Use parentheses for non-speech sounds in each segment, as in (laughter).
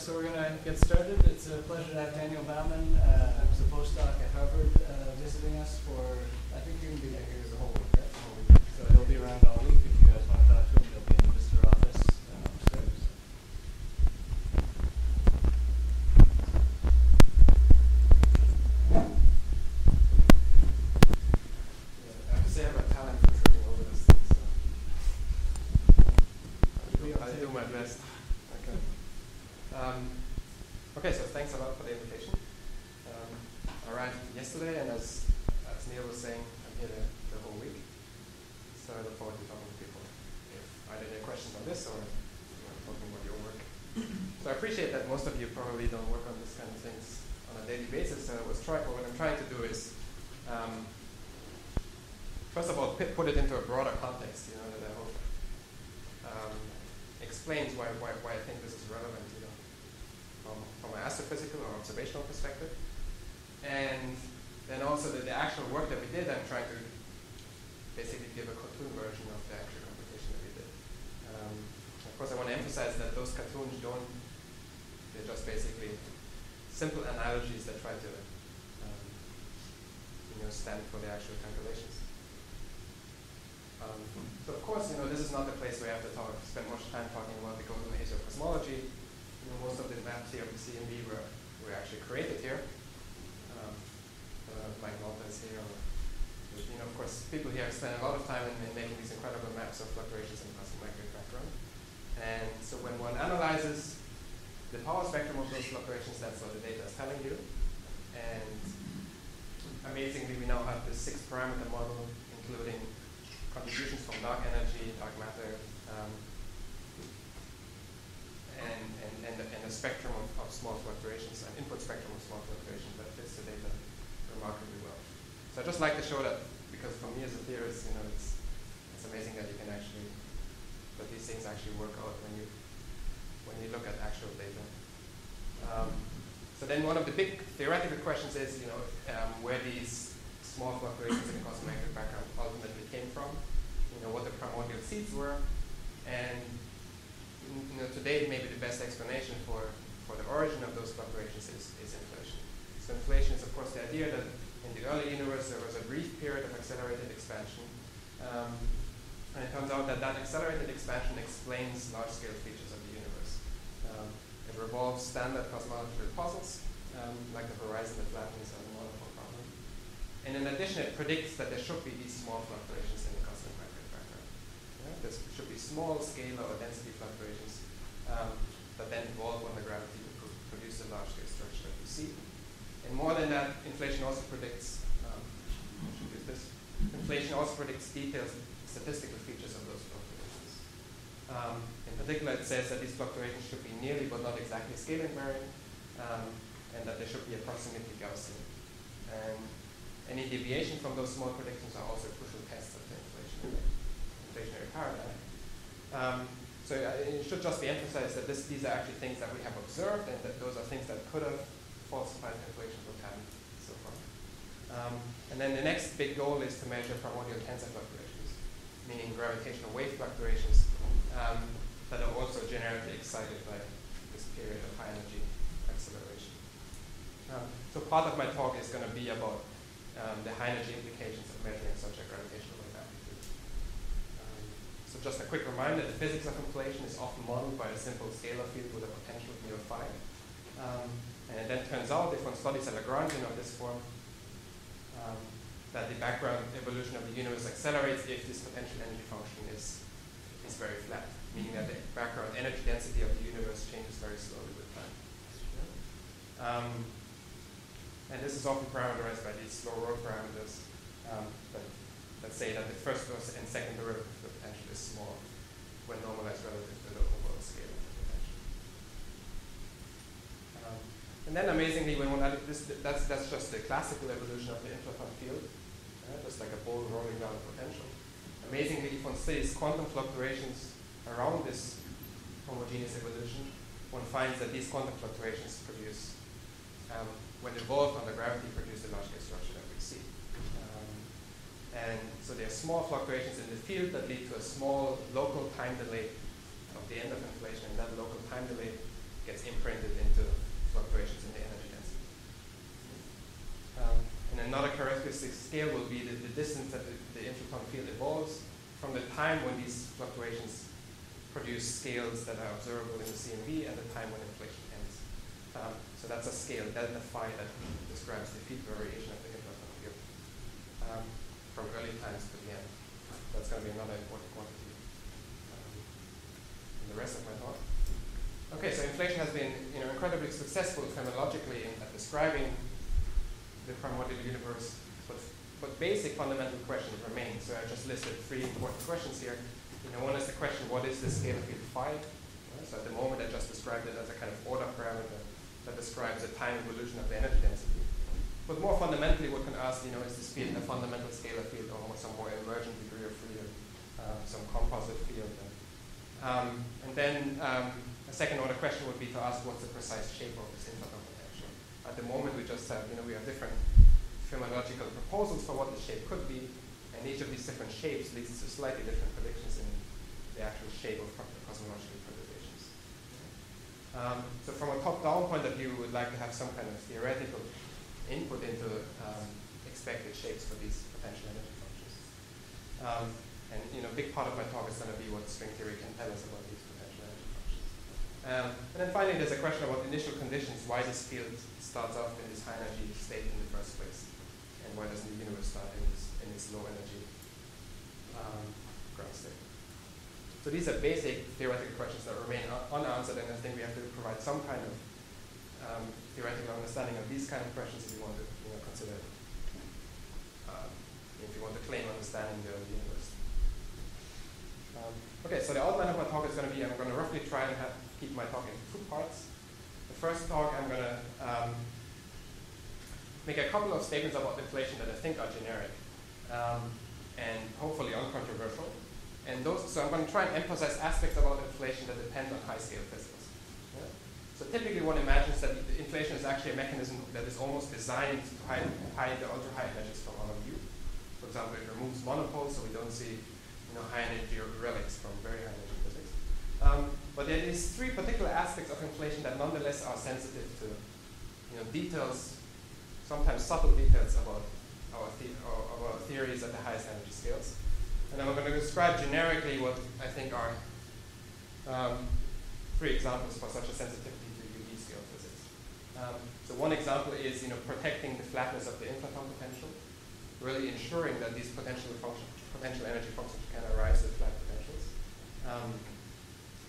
so we're going to get started. It's a pleasure to have Daniel Baumann, uh, who's a postdoc at Harvard, uh, visiting us for, I think you're going to be here the whole week, right? Whole week. So he'll be around all week if you guys want to talk to him. He'll be in the visitor office uh, upstairs. Yeah, I have to say I have a talent for tripping over this thing, so I'll, I'll do my best. Okay. Um, okay, so thanks a lot for the invitation. Um, I arrived yesterday, and as, as Neil was saying, I'm here the, the whole week. So I look forward to talking to people. If either there are questions on this or you know, talking about your work. So I appreciate that don't work on these kind of things on a daily basis. So I was trying, what I'm trying to do is um, first of all, put it into a broader context, you know, that I hope um, explains why, why, why I think this is relevant, you know, from, from an astrophysical or observational perspective. And then also the, the actual work that we did, I'm trying to basically give a cartoon version of the actual computation that we did. Um, of course, I want to emphasize that those cartoons don't, they're just basically simple analogies that try to um, you know, stand for the actual calculations. Um, so of course, you know, this is not the place where you have to talk, spend much time talking about the golden age of cosmology. You know, most of the maps here of the CMB were, were actually created here. Um, uh, Mike is here. You know, of course, people here spend a lot of time in, in making these incredible maps of fluctuations in the cosmic microwave background. And so when one analyzes the power spectrum of those fluctuations, that's what the data is telling you. And amazingly, we now have this six parameter model, including contributions from dark energy, dark matter, um, and, and, and, and a spectrum of, of small fluctuations, an input spectrum of small fluctuations that fits the data remarkably well. So I just like to show that because for me as a theorist, you know, it's, it's amazing that you can actually, that these things actually work out when you, when you look at actual data. Um, so then one of the big theoretical questions is, you know, um, where these small fluctuations in the cosmic microwave background ultimately came from, you know, what the primordial seeds were, and you know, today maybe the best explanation for, for the origin of those fluctuations is, is inflation. So inflation is of course the idea that in the early universe there was a brief period of accelerated expansion, um, and it turns out that that accelerated expansion explains large-scale features of it revolves standard cosmological puzzles, um, like the horizon that flattens and the monopole problem. And in addition, it predicts that there should be these small fluctuations in the cosmic microwave background. Yeah? There should be small scalar or density fluctuations um, that then evolve under gravity to pro- produce the large-scale structure that we see. And more than that, inflation also predicts, um, inflation also predicts detailed statistical features of those fluctuations. Um, in particular, it says that these fluctuations should be nearly but not exactly scale invariant, um, and that they should be approximately Gaussian. And any deviation from those small predictions are also crucial tests of the inflationary, inflationary paradigm. Um, so uh, it should just be emphasized that this, these are actually things that we have observed, and that those are things that could have falsified inflation but haven't so far. Um, and then the next big goal is to measure primordial tensor fluctuations, meaning gravitational wave fluctuations um, that are also generally excited by this period of high energy acceleration. Um, so part of my talk is going to be about um, the high energy implications of measuring such a gravitational wave amplitude. Um, so just a quick reminder, the physics of inflation is often modeled by a simple scalar field with a potential mu of phi. Um, and it then turns out, if one studies a Lagrangian of this form, um, that the background evolution of the universe accelerates if this potential energy function is, is very flat, meaning that the background energy density of the universe changes very slowly with time. Um, and this is often parameterized by these slow roll parameters um, that, that say that the first and second derivative of the potential is small when normalized relative to the overall scale of the potential. Um, and then amazingly, when one this, that's, that's just the classical evolution of the inflaton field, uh, just like a ball rolling down the potential. Amazingly, if one studies quantum fluctuations around this homogeneous evolution, one finds that these quantum fluctuations produce, um, when evolved under gravity, produce the large-scale structure that we see. Um, and so there are small fluctuations in the field that lead to a small local time delay of the end of inflation, and that local time delay gets imprinted into fluctuations in the energy density. Um, and another characteristic scale will be the, the distance that the, the field evolves from the time when these fluctuations produce scales that are observable in the CMB at the time when inflation ends. Um, so that's a scale, delta phi, that describes the field variation of the inflaton field um, from early times to the end. That's going to be another important quantity um, in the rest of my talk. Okay, so inflation has been you know, incredibly successful phenomenologically in describing the primordial universe, but, but basic fundamental questions remain. So I just listed three important questions here. You know, one is the question, what is the scalar field phi? So at the moment I just described it as a kind of order parameter that describes the time evolution of the energy density. But more fundamentally, one can ask, you know, is this field a fundamental scalar field or some more emergent degree of freedom, uh, some composite field? Um, and then um, a second order question would be to ask what's the precise shape of this inflaton potential. At the moment, we just have, you know, we have different phenomenological proposals for what the shape could be, and each of these different shapes leads to slightly different predictions in the actual shape of cosmological perturbations. Um, so from a top-down point of view, we would like to have some kind of theoretical input into um, expected shapes for these potential energy functions. Um, and you know, a big part of my talk is going to be what string theory can tell us about these potential energy functions. Um, and then finally, there's a question about initial conditions, why this field starts off in this high energy state in the first place, and why doesn't the universe start in this, in this low energy um, ground state. So these are basic theoretical questions that remain unanswered, and I think we have to provide some kind of um, theoretical understanding of these kind of questions if you want to you know, consider, um, if you want to claim understanding of the universe. Um, okay, so the outline of my talk is going to be, I'm going to roughly try and have, keep my talk in two parts. The first talk, I'm going to um, make a couple of statements about inflation that I think are generic um, and hopefully uncontroversial. And those, so I'm going to try and emphasize aspects about inflation that depend on high-scale physics. Yeah? So typically one imagines that inflation is actually a mechanism that is almost designed to hide, hide the ultra-high energies from our view. For example, it removes monopoles so we don't see you know, high energy relics from very high energy physics. Um, but there is three particular aspects of inflation that nonetheless are sensitive to you know, details, sometimes subtle details about our, the our, our theories at the highest energy scales. And I'm going to describe generically what I think are um, three examples for such a sensitivity to UV scale physics. Um, so one example is you know, protecting the flatness of the inflaton potential, really ensuring that these potential function, potential energy functions can arise at flat potentials. Um,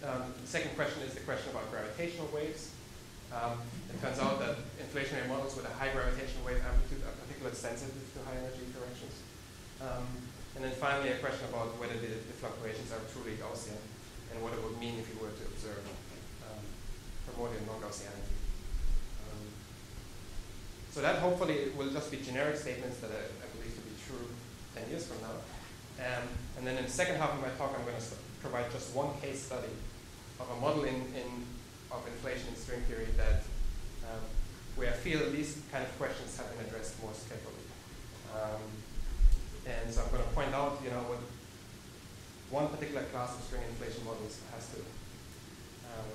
um, the second question is the question about gravitational waves. Um, it turns out that inflationary models with a high gravitational wave amplitude are particularly sensitive to high energy corrections. Um, and then finally, a question about whether the, the, fluctuations are truly Gaussian and what it would mean if you were to observe um, primordial non-Gaussianity. Um, so that hopefully will just be generic statements that I, I believe to be true 10 years from now. Um, and then in the second half of my talk, I'm going to provide just one case study of a model in, in of inflation in string theory that um, where I feel these kind of questions have been addressed more carefully. Um, and so I'm going to point out, you know, what one particular class of string inflation models has to, um,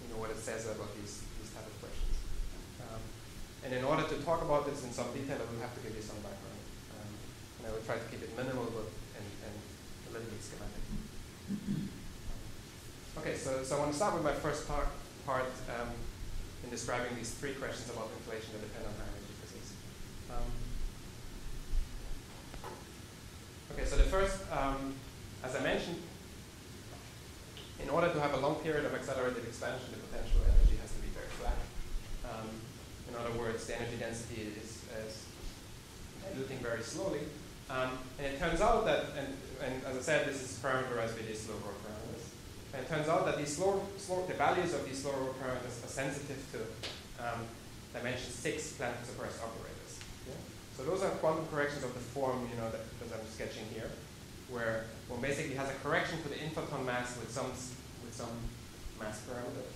you know, what it says about these, these type of questions. Um, and in order to talk about this in some detail, I will have to give you some background. Um, and I will try to keep it minimal but, and, and a little bit schematic. Okay, so, so I want to start with my first part, part um, in describing these three questions about inflation that depend on high energy physics. Um, okay, so the first, um, as I mentioned, in order to have a long period of accelerated expansion, the potential energy has to be very flat. Um, in other words, the energy density is, is diluting very slowly. Um, and it turns out that, and, and as I said, this is parameterized by these slow roll parameters. And it turns out that these slow, slow, the values of these slow roll parameters are sensitive to um, dimension six Planck suppressed operators. So those are quantum corrections of the form, you know, that, that I'm sketching here, where one basically has a correction to the inflaton mass with some with some mass parameter.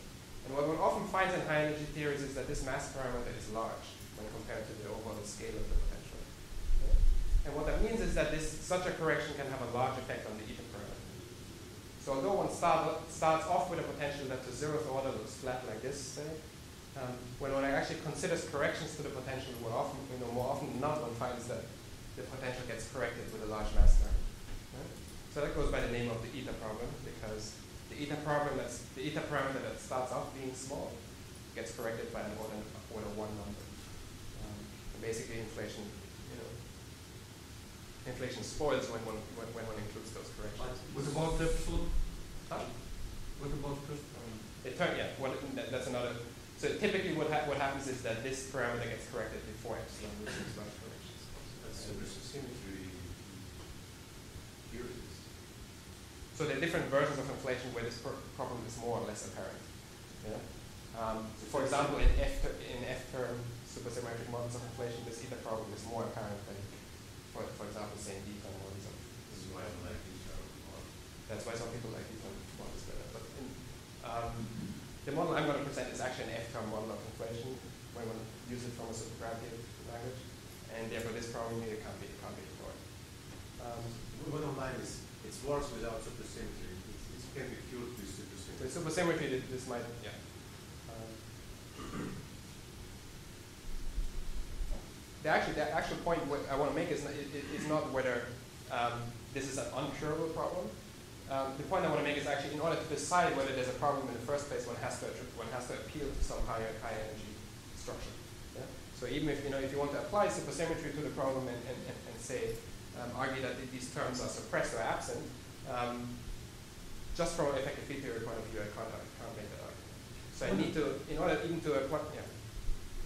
And what one often finds in high energy theories is that this mass parameter is large when compared to the overall scale of the potential. Yeah? And what that means is that this such a correction can have a large effect on the eta parameter. So although one start, starts off with a potential that the zeroth order looks flat like this, say, um, when one actually considers corrections to the potential more often, you know, more often than not, one finds that the potential gets corrected with a large mass term. Right? So that goes by the name of the eta problem because the eta problem that's the eta parameter that starts off being small gets corrected by an order, order one number. Um, basically, inflation, you know, inflation spoils when one when, when one includes those corrections. What about the? What about first? Um, It turn yeah. What, that, that's another. So typically, what ha what happens is that this parameter gets corrected before epsilon reaches large corrections. That's it is. So there are different versions of inflation where this pr problem is more or less apparent. Yeah. Um, so for example, in F in F term supersymmetric models of inflation, this eta problem is more apparent than, for, for example, say in D term models of. This is why I like D term models. That's why some people like D term models better. But in, um, the model I'm going to present is actually an F term model of inflation when one uses it from a language, and therefore this problem here can't be can't be ignored. Um, The bottom line is, it works without supersymmetry. It's, it can be cured with supersymmetry. So supersymmetry, th- this might, yeah. Um, the actual, the actual point what I want to make is not, i- i- is not whether um, this is an uncurable problem. Um, the point I want to make is actually in order to decide whether there's a problem in the first place, one has to one has to appeal to some higher high energy structure. So even if you know if you want to apply supersymmetry to the problem and, and, and, and say um, argue that these terms are suppressed or absent, um, just from an effective field theory point of view, I can't, I can't make that argument. So I need to, in order even to apply, yeah,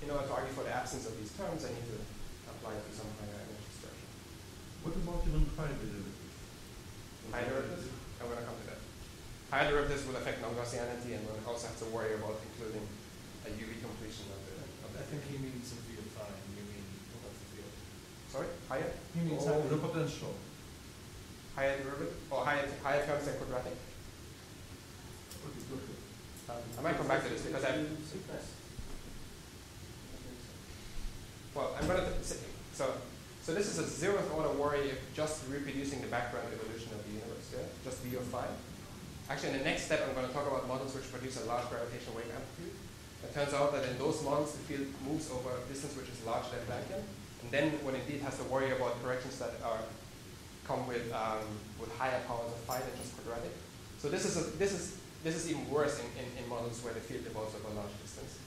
in order to argue for the absence of these terms, I need to apply it to some higher energy structure. what about even high derivatives? Higher derivatives? I'm going to come to that. Higher derivatives will affect non-Gaussianity, and we'll also have to worry about including a UV completion. Of I think he means if you define, you mean what's the field? Sorry, higher, He means Oh, the potential. higher derivative, or higher higher terms than quadratic. Okay, go ahead. Um, I might come back to this because I. Well, I'm going to so so this is a zeroth order worry of just reproducing the background evolution of the universe. Yeah, just V of phi. Actually, in the next step, I'm going to talk about models which produce a large gravitational wave amplitude. It turns out that in those models, the field moves over a distance which is larger than Planckian, and then one indeed has to worry about corrections that are come with um, with higher powers of phi than just quadratic. So this is a, this is this is even worse in, in, in models where the field evolves over a large distance.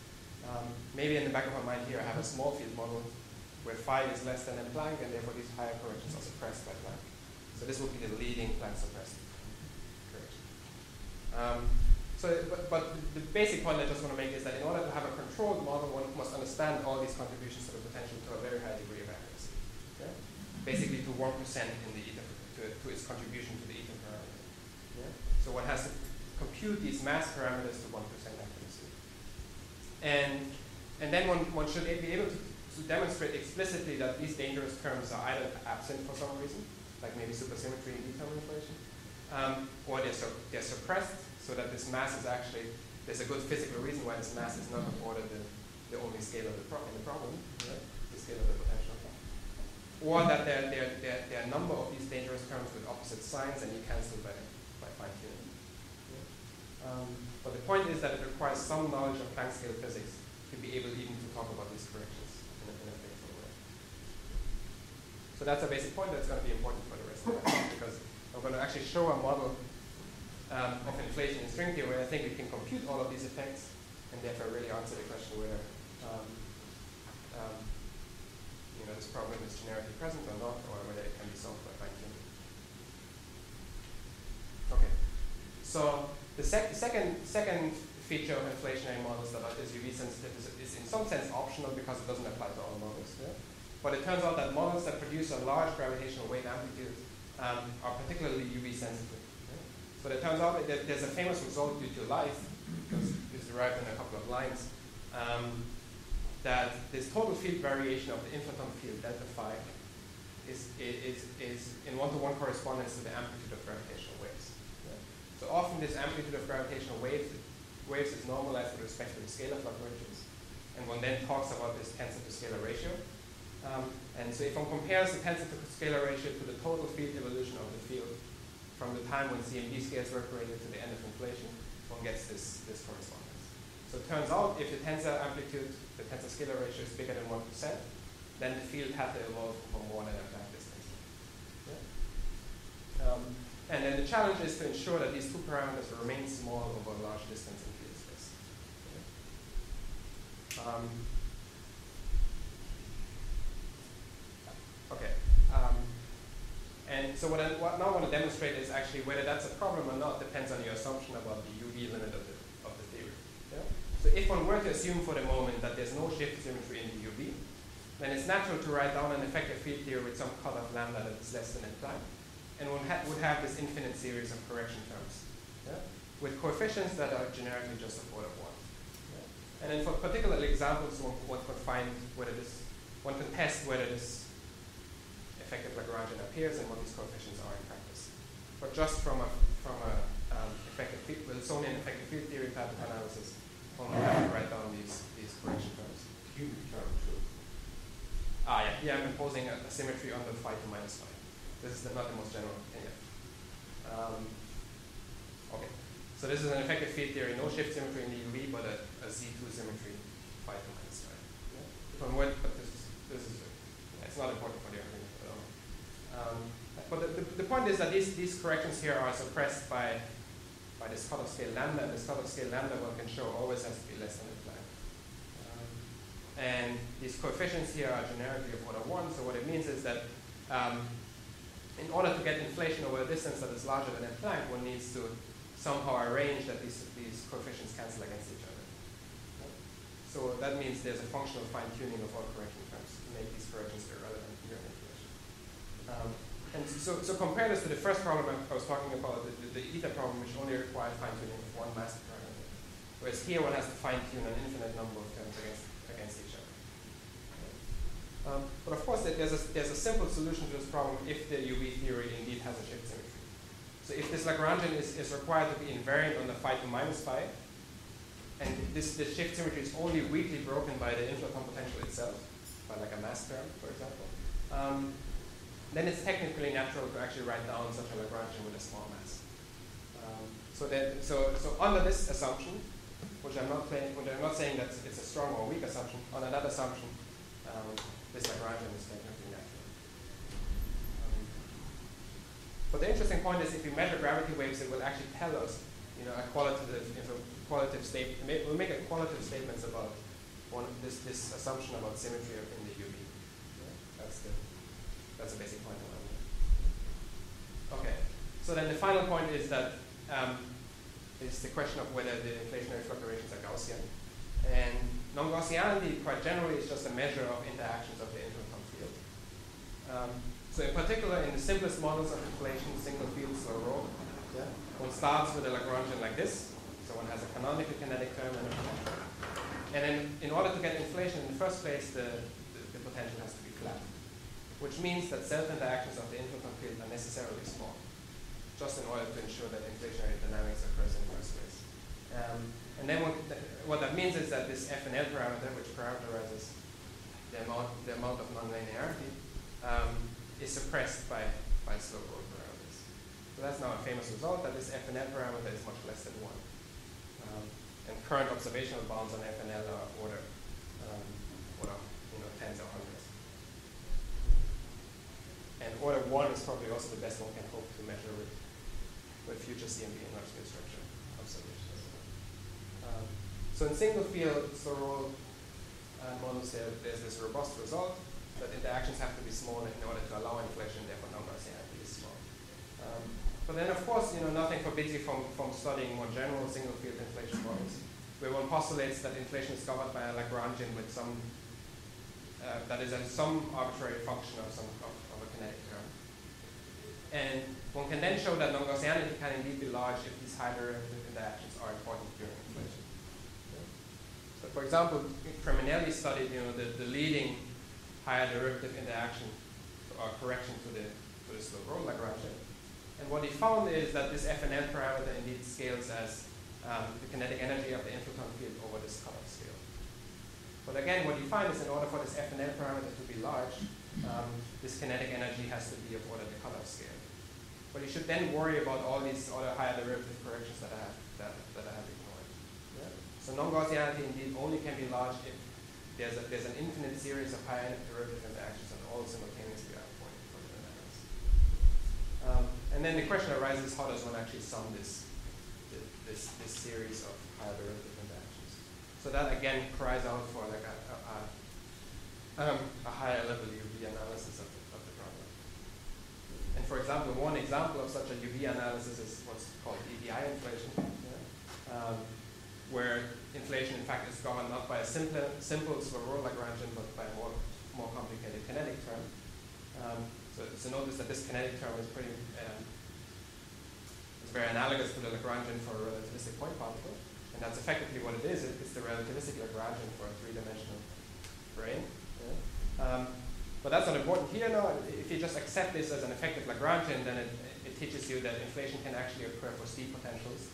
Um, maybe in the back of my mind here, I have a small field model where phi is less than in Planck, and therefore these higher corrections are suppressed by Planck. So this would be the leading Planck suppressed correction. Um, so, but, but the basic point I just want to make is that in order to have a controlled model, one must understand all these contributions to the potential to a very high degree of accuracy. Okay? Basically to 1% in the eta, to, to its contribution to the eta parameter. Yeah? So one has to compute these mass parameters to 1% accuracy. And, and then one, one should be able to, to demonstrate explicitly that these dangerous terms are either absent for some reason, like maybe supersymmetry in D-term inflation, um, or they're, they're suppressed so that this mass is actually, there's a good physical reason why this mass is not of order the, the only scale of the, pro- in the problem, right? the scale of the potential. Or that there, there, there, there are a number of these dangerous terms with opposite signs and you cancel by, by fine tuning. Um, but the point is that it requires some knowledge of Planck scale physics to be able even to talk about these corrections in a, in a faithful way. So that's a basic point that's going to be important for the rest of the class because I'm going to actually show a model um, of inflation in string theory I think we can compute all of these effects and therefore really answer the question whether um, um, you know, this problem is generically present or not, or whether it can be solved by fine tuning. Okay. So the sec- second second feature of inflationary models that are, UV sensitive is, is in some sense optional because it doesn't apply to all models. Yeah? But it turns out that models that produce a large gravitational wave amplitude um, are particularly UV sensitive. So it turns out that there's a famous result due to Lyth, because it's derived in a couple of lines, um, that this total field variation of the inflaton field delta phi is, is, is in one-to-one correspondence to the amplitude of gravitational waves. Yeah? So often this amplitude of gravitational waves, waves is normalized with respect to the scalar fluctuations. And one then talks about this tensor to scalar ratio. Um, and so if one compares the tensor to scalar ratio to the total field evolution of the field from the time when CMB scales were created to the end of inflation, one gets this, this correspondence. So it turns out if the tensor amplitude, the tensor scalar ratio is bigger than 1%, then the field had to evolve for more than a flat distance. Yeah? Um, and then the challenge is to ensure that these two parameters remain small over a large distance in field space. Um, okay. Um, and so what I now want to demonstrate is actually whether that's a problem or not depends on your assumption about the UV limit of the, of the theory. Yeah? So if one were to assume for the moment that there's no shift symmetry in the UV, then it's natural to write down an effective field theory with some cutoff lambda that is less than implied. And one ha would have this infinite series of correction terms yeah? with coefficients that are generically just of order of 1. Yeah? And then for particular examples, one, one could find whether this, one can test whether this effective Lagrangian appears and what these coefficients are in practice. But just from a, from a um, effective field, Wilsonian effective field theory type of analysis, would have to write down these, these correction terms. Q term, so Ah, yeah, here I'm imposing a, a symmetry under phi to minus phi. This is the, not the most general thing yet. Um, okay, so this is an effective field theory, no shift symmetry in the UV, but a, a Z2 symmetry, phi to minus phi. Yeah. From what, but this is, this is, yeah, it's not important for the argument at all. Um, but the, the, the point is that these, these corrections here are suppressed by, by this cutoff scale lambda, this cutoff scale lambda one can show always has to be less than implied. Um, and these coefficients here are generically of order 1, so what it means is that um, in order to get inflation over a distance that is larger than a Planck, one needs to somehow arrange that these, these coefficients cancel against each other. So that means there's a functional fine-tuning of all correction terms to make these corrections irrelevant. Um, and so, so compare this to the first problem I was talking about, the, the, the eta problem, which only required fine-tuning of one mass parameter. Whereas here one has to fine-tune an infinite number of terms against, against each other. Um, but of course, there's a, there's a simple solution to this problem if the UV theory indeed has a shift symmetry. So if this Lagrangian is, is required to be invariant on the phi to minus phi, and this, this shift symmetry is only weakly broken by the inflaton potential itself, by like a mass term, for example, um, then it's technically natural to actually write down such a Lagrangian with a small mass. Um, so, that, so, so under this assumption, which I'm not saying, which I'm not saying that it's a strong or weak assumption, on another assumption, um, this Lagrangian is technically natural. Um, but the interesting point is if we measure gravity waves, it will actually tell us, you know, a qualitative, qualitative. We'll make a qualitative statements about one this this assumption about symmetry in the UV. Yeah? That's the that's the basic point. Okay. So then the final point is that um, is the question of whether the inflationary fluctuations are Gaussian. And non-Gaussianity, quite generally, is just a measure of interactions of the inflaton field. Um, so in particular, in the simplest models of inflation, single fields slow roll, yeah, one starts with a Lagrangian like this. So one has a canonical kinetic term and a potential. And then in order to get inflation in the first place, the, the, the potential has to be flat. Which means that self-interactions of the inflaton field are necessarily small, just in order to ensure that inflationary dynamics occurs in first place. Um, and then what, th what that means is that this FNL parameter, which parameterizes the amount, the amount of nonlinearity, um, is suppressed by, by slow roll parameters. So that's now a famous result that this FNL parameter is much less than 1. Um, and current observational bounds on FNL are order, um, order you know, tens or hundreds. And order 1 is probably also the best one can hope to measure with, with future CMB and large scale structure observations. Um, so in single field slow roll uh, models, there, there's this robust result that interactions have to be small in order to allow inflation, therefore non-Gaussianity is small. Um, but then, of course, you know, nothing forbids you from, from studying more general single field inflation models, where one postulates that inflation is covered by a Lagrangian with some, uh, that is some arbitrary function of some of, of a kinetic term. And one can then show that non-Gaussianity can indeed be large if these high derivative interactions are important during inflation. So, for example, Creminelli studied, you know, the, the leading higher derivative interaction or correction to the to the slow roll Lagrangian. And what he found is that this FNL parameter indeed scales as um, the kinetic energy of the inflaton field over this cutoff scale. But again, what you find is in order for this FNL parameter to be large, um, this kinetic energy has to be of order the cutoff scale. But you should then worry about all these other higher derivative corrections that I have that, that I have ignored. Yeah? So non-Gaussianity indeed only can be large if there's a, there's an infinite series of higher derivative interactions and all simultaneously are pointing for the atoms. Um, and then the question arises: How does one actually sum this this this series of higher derivative interactions? So that again cries out for like a, a, a, um, a higher level UV analysis of the, of the problem. And for example, one example of such a UV analysis is what's called DBI inflation, yeah? um, where inflation in fact is governed not by a simple, simple slow roll Lagrangian, but by a more, more complicated kinetic term. Um, so, so notice that this kinetic term is pretty, um, is very analogous to the Lagrangian for a relativistic point particle. And that's effectively what it is. It, it's the relativistic Lagrangian for a three-dimensional brane. Yeah? But that's not important here now. If you just accept this as an effective Lagrangian, then it, it teaches you that inflation can actually occur for steep potentials.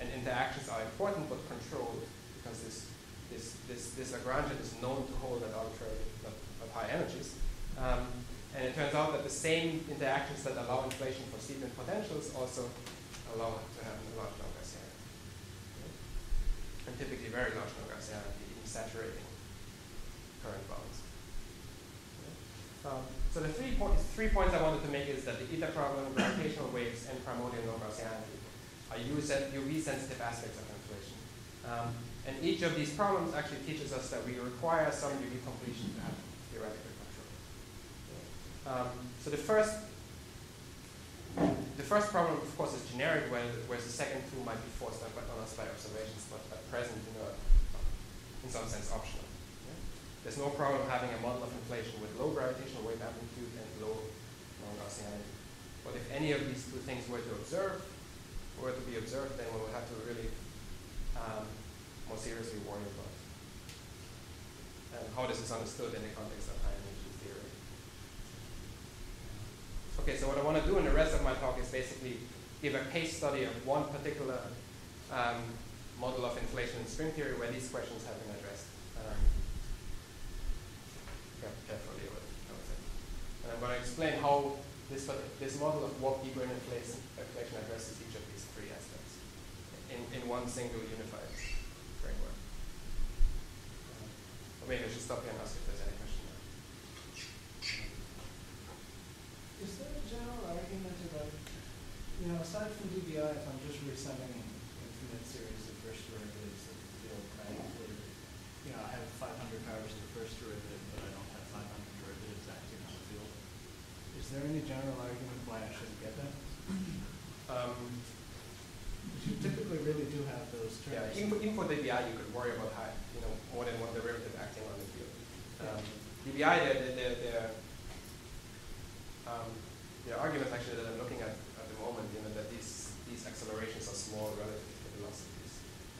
And interactions are important but controlled because this, this, this, this Lagrangian is known to hold at arbitrary of, high energies. Um, and it turns out that the same interactions that allow inflation for steep potentials also allow it to have a large number Gaussianity. And typically very large Gaussianity, even saturating current bonds. Um, so the three, points, three points I wanted to make is that the eta problem, (coughs) gravitational waves, and primordial non-Gaussianity are UV-sensitive aspects of inflation. Um, and each of these problems actually teaches us that we require some UV completion to have theoretical control. Um, so the first, the first problem, of course, is generic, whereas the second two might be forced on us by observations, but at present, you know, in some sense, optional. There's no problem having a model of inflation with low gravitational wave amplitude and low non-Gaussianity. But if any of these two things were to observe, were to be observed, then we would have to really um, more seriously worry about and how this is understood in the context of high energy theory. Okay, so what I want to do in the rest of my talk is basically give a case study of one particular um, model of inflation in string theory where these questions have been addressed. Um, carefully with And I'm going to explain how this, uh, this model of warp D-brane inflation, inflation addresses each of these three aspects in, in one single unified framework. Or maybe I should stop here and ask if there's any questions. Is there a general argument about, you know, aside from DBI, if I'm just resumming infinite series of first derivatives of the field, right? You know, I have 500 powers of the first derivative, but I don't have 500 derivatives acting on the field. Is there any general argument why I shouldn't get that? Um, you typically really do have those terms. yeah, even, even for DBI, you could worry about high, you know, more than one derivative acting on the field. Um, DBI, their, their, their, um, their argument actually that I'm looking at at the moment, you know, that these, these accelerations are small relative to the velocities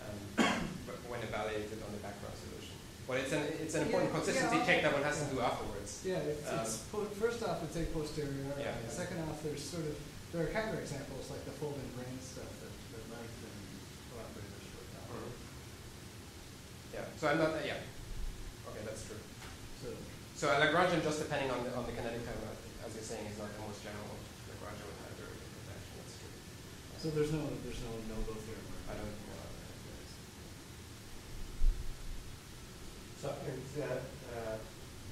um, (coughs) but when evaluated on the background solution. But it's an, it's an important Yeah, consistency yeah, check that one has yeah. to do afterwards. Yeah, it's, Um, it's po- first off, it's a posterior. Yeah. and Second off, there's sort of there are counterexamples like the folding brane stuff that, that Mike and collaborators worked on. Mhm. Yeah, so I'm not, uh, yeah. Okay, that's true. So So a Lagrangian, just depending on the, on the kinetic term, uh, as you're saying, is not the most general Lagrangian with high protection. That's true. so there's no there's no no go theorem. I don't know. how that is. So, and, uh, uh,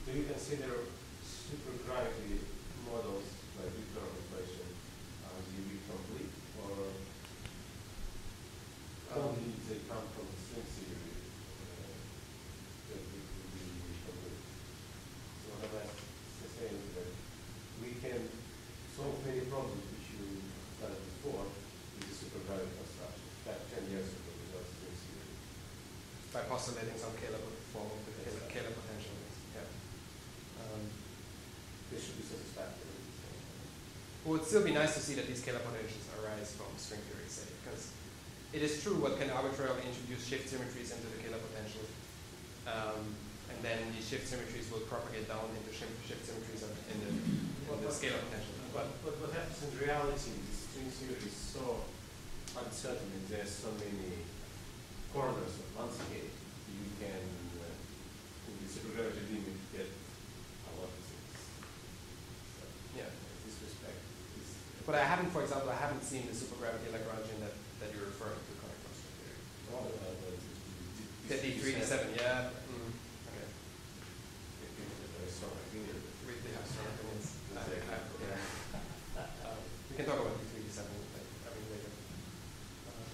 do you consider supergravity models like Victor inflation as UV complete, or Um, only they come from the string theory uh, that we could be UV complete? So what I'm as- saying is that we can solve many problems which you done before with the supergravity construction, that ten years ago without string theory. By postulating some Kähler form of the Kähler, Kähler potential. Yeah. Um, This should be satisfactory. It would still be nice to see that these scalar potentials arise from string theory, say, because it is true what can arbitrarily introduce shift symmetries into the Kähler potential, um, and then these shift symmetries will propagate down into shift, symmetries in the, in the scalar potential. But, but what happens in reality, is string theory is so uncertain and there's so many corners of landscape, you can, uh, in the supergravity limit, get a lot of things. So, Yeah. in this respect, it's a but I haven't, for example, I haven't seen the supergravity Lagrangian that, that you're referring to from string theory. The three, D seven, yeah. Mm, okay. We have strong opinions. I, I, yeah. um, we can talk about D three, D seven, I mean later. Um,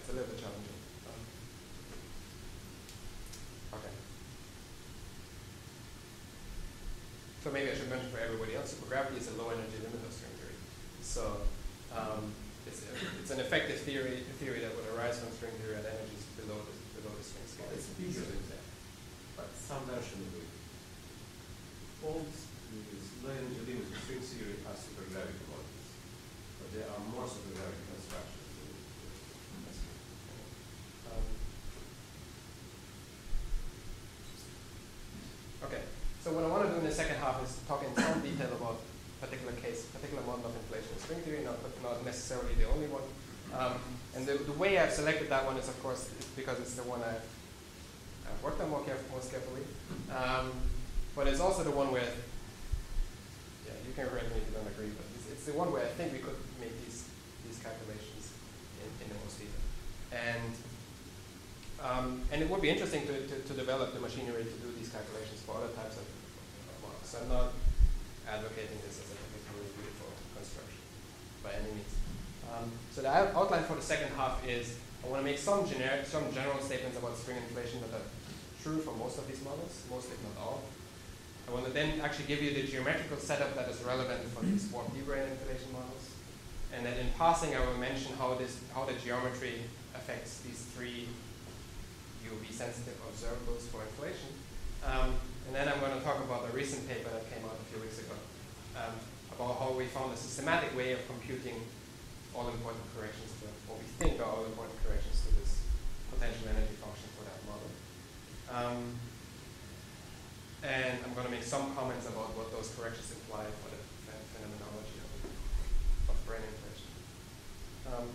it's a little bit challenging. Um, okay. So maybe I should mention for everybody else, supergravity is a low energy limit of string theory. So um, it's, it's an effective theory, theory that would arise from string theory at energies below the, below the string scale. It's bigger than that, but some version of it. All these low energy limits of string theory are supergravity models, but there are more supergravity constructions. Um, Okay, so what I half is talk in some detail about particular case, particular model of inflation in string theory, not, but not necessarily the only one. Um, and the, the way I've selected that one is, of course, because it's the one I've, I've worked on more caref- most carefully. Um, but it's also the one where, yeah, you can correct me if you don't agree, but it's, it's the one where I think we could make these, these calculations in, in the most detail. And um, and it would be interesting to, to, to develop the machinery to do these calculations for other types of. So I'm not advocating this as a particularly beautiful construction by any means. Um, so the outline for the second half is I want to make some generic, some general statements about string inflation that are true for most of these models, most if not all. I want to then actually give you the geometrical setup that is relevant for these warp brane inflation models. And then in passing, I will mention how this, how the geometry affects these three UV sensitive observables for inflation. Um, and then I'm going to talk about a recent paper that came out a few weeks ago um, about how we found a systematic way of computing all important corrections to what we think are all important corrections to this potential energy function for that model. Um, and I'm going to make some comments about what those corrections imply for the phen- phenomenology of, of brane inflation. Um,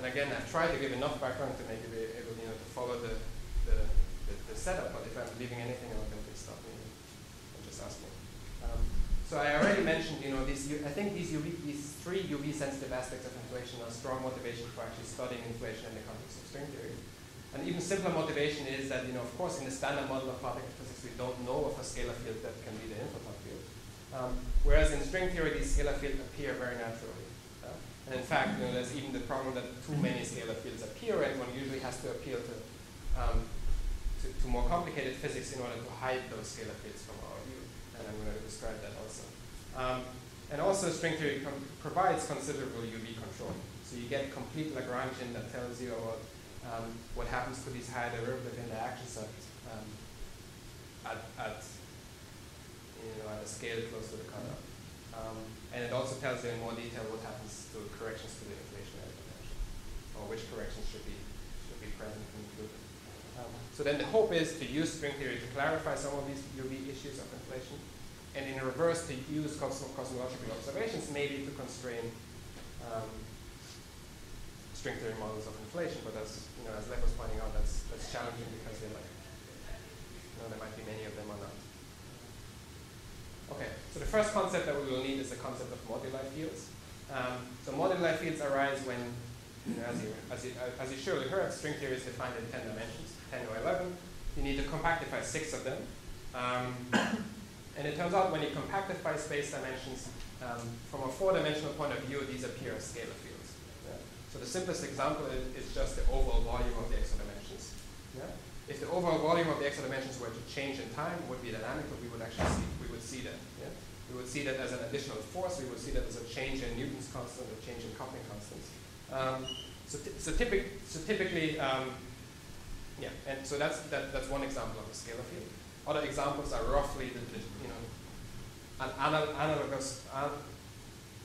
and again, I've tried to give enough background to make be able you know, to follow the, the, the, the setup, but if I'm leaving anything out, then please stop me and just ask me. Um, so I already mentioned, you know, these, U- I think these UV, these three UV sensitive aspects of inflation are strong motivation for actually studying inflation in the context of string theory. An even simpler motivation is that, you know, of course, in the standard model of particle physics, we don't know of a scalar field that can be the inflaton field. Um, whereas in string theory, these scalar fields appear very naturally. Uh, and in fact, you know, there's even the problem that too many scalar fields appear, and one usually has to appeal to, um, to, to more complicated physics in order to hide those scalar fields from our view. And I'm going to describe that also. Um, and also, string theory provides considerable UV control. So you get complete Lagrangian that tells you about um, what happens to these high derivative interactions at, um, at, at, you know, at a scale close to the cutoff. Um, and it also tells you in more detail what happens to corrections to the inflationary potential, or which corrections should be, should be present and included. Um, so then the hope is to use string theory to clarify some of these UV issues of inflation, and in reverse to use cosmological observations maybe to constrain um, string theory models of inflation. But as you know, as Lev was pointing out, that's that's challenging because they're like, you know, there might be many of them or not. Okay, so the first concept that we will need is the concept of moduli fields. Um, so moduli fields arise when, you know, as you as you as you surely heard, string theory is defined in ten dimensions, ten or eleven. You need to compactify six of them. Um, (coughs) and it turns out when you compactify space dimensions, um, from a four-dimensional point of view, these appear as scalar fields. Yeah? So the simplest example is, is just the overall volume of the extra dimensions. Yeah? If the overall volume of the extra dimensions were to change in time, it would be dynamical, we would actually see, we would see that. Yeah? We would see that as an additional force, we would see that as a change in Newton's constant, a change in coupling constants. Um, so, so, typic- so typically, um, yeah, and so that's, that, that's one example of a scalar field. Other examples are roughly the, the you know, an anal- analogous uh,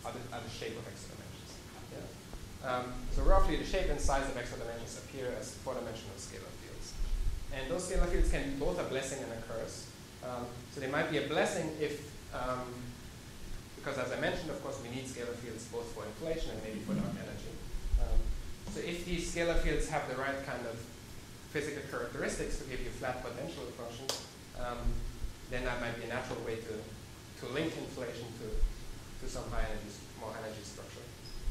are, the, are the shape of extra dimensions. Yeah? Um, so roughly the shape and size of extra dimensions appear as four-dimensional scalar fields. And those scalar fields can be both a blessing and a curse. Um, so they might be a blessing if, um, because as I mentioned, of course, we need scalar fields both for inflation and maybe for dark energy. Um, so if these scalar fields have the right kind of physical characteristics to give you flat potential functions, um, then that might be a natural way to, to link inflation to, to some high energy, more energy structure.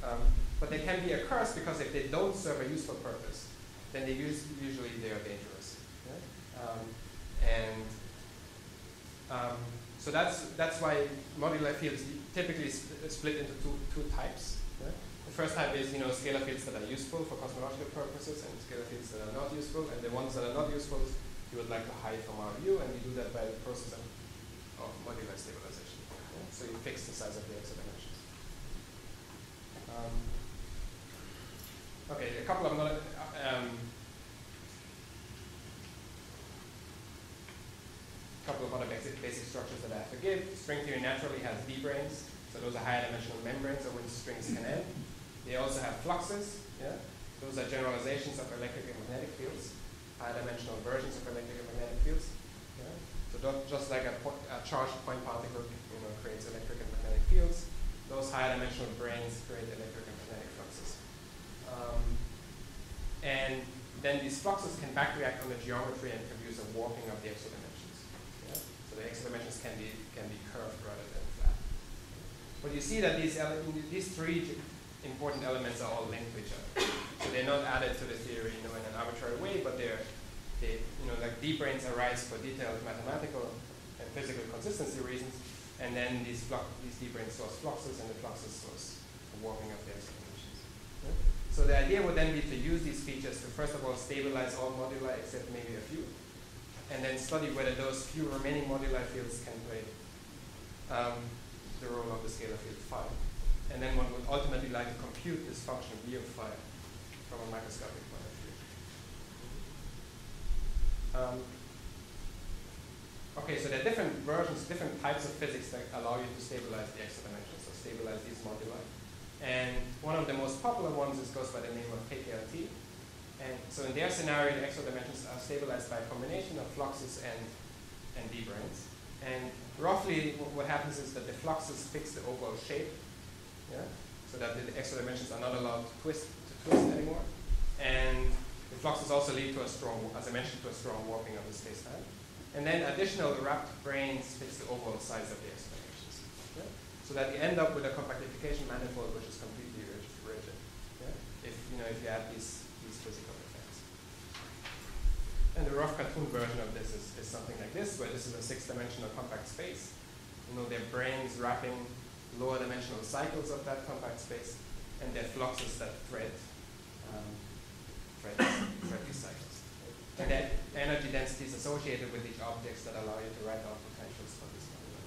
Um, but they can be a curse because if they don't serve a useful purpose, then they use, usually they are dangerous. Yeah? Um, and um, so that's, that's why moduli fields typically sp- split into two, two types. Yeah? The first type is you know, scalar fields that are useful for cosmological purposes and scalar fields that are not useful. And the ones that are not useful, you would like to hide from our view, and you do that by the process of, moduli stabilization. Yeah? So you fix the size of the extra dimensions. Um, okay, a couple of um, couple of other basic, basic structures that I have to give. String theory naturally has D-branes, so those are higher dimensional membranes over which strings can end. They also have fluxes, yeah? Those are generalizations of electric and magnetic fields, higher dimensional versions of electric and magnetic fields. Yeah? So just like a, a, charged point particle you know, creates electric and magnetic fields, those higher dimensional branes create electric and magnetic fluxes. Um, and then these fluxes can back react on the geometry and produce a warping of the extra dimensions. so the x dimensions can be can be curved rather than flat. But you see that these these three important elements are all linked to each other. So they're not added to the theory, you know, in an arbitrary way, but they're they you know like D-branes arise for detailed mathematical and physical consistency reasons, and then these flux, these D-branes source fluxes, and the fluxes source the warping of the x dimensions. Yeah? So the idea would then be to use these features to first of all stabilize all moduli except maybe a few, and then study whether those few remaining moduli fields can play um, the role of the scalar field phi. And then one would ultimately like to compute this function v of phi from a microscopic point of view. Um, okay, so there are different versions, different types of physics that allow you to stabilize the extra dimensions, so stabilize these moduli. And one of the most popular ones is, goes by the name of KKLT, and so in their scenario, the extra dimensions are stabilized by a combination of fluxes and, and D-branes. And roughly what happens is that the fluxes fix the overall shape, yeah? so that the extra dimensions are not allowed to twist, to twist anymore. And the fluxes also lead to a strong, as I mentioned, to a strong warping of the space-time. And then additional wrapped branes fix the overall size of the extra dimensions. Yeah? So that you end up with a compactification manifold which is completely rigid. Yeah? If you know if you add these physical effects. And the rough cartoon version of this is, is something like this, where this is a six-dimensional compact space. You know, their branes wrapping lower dimensional cycles of that compact space, and their fluxes that thread, um, thread, thread these cycles. And then energy densities associated with each objects that allow you to write out potentials for this modular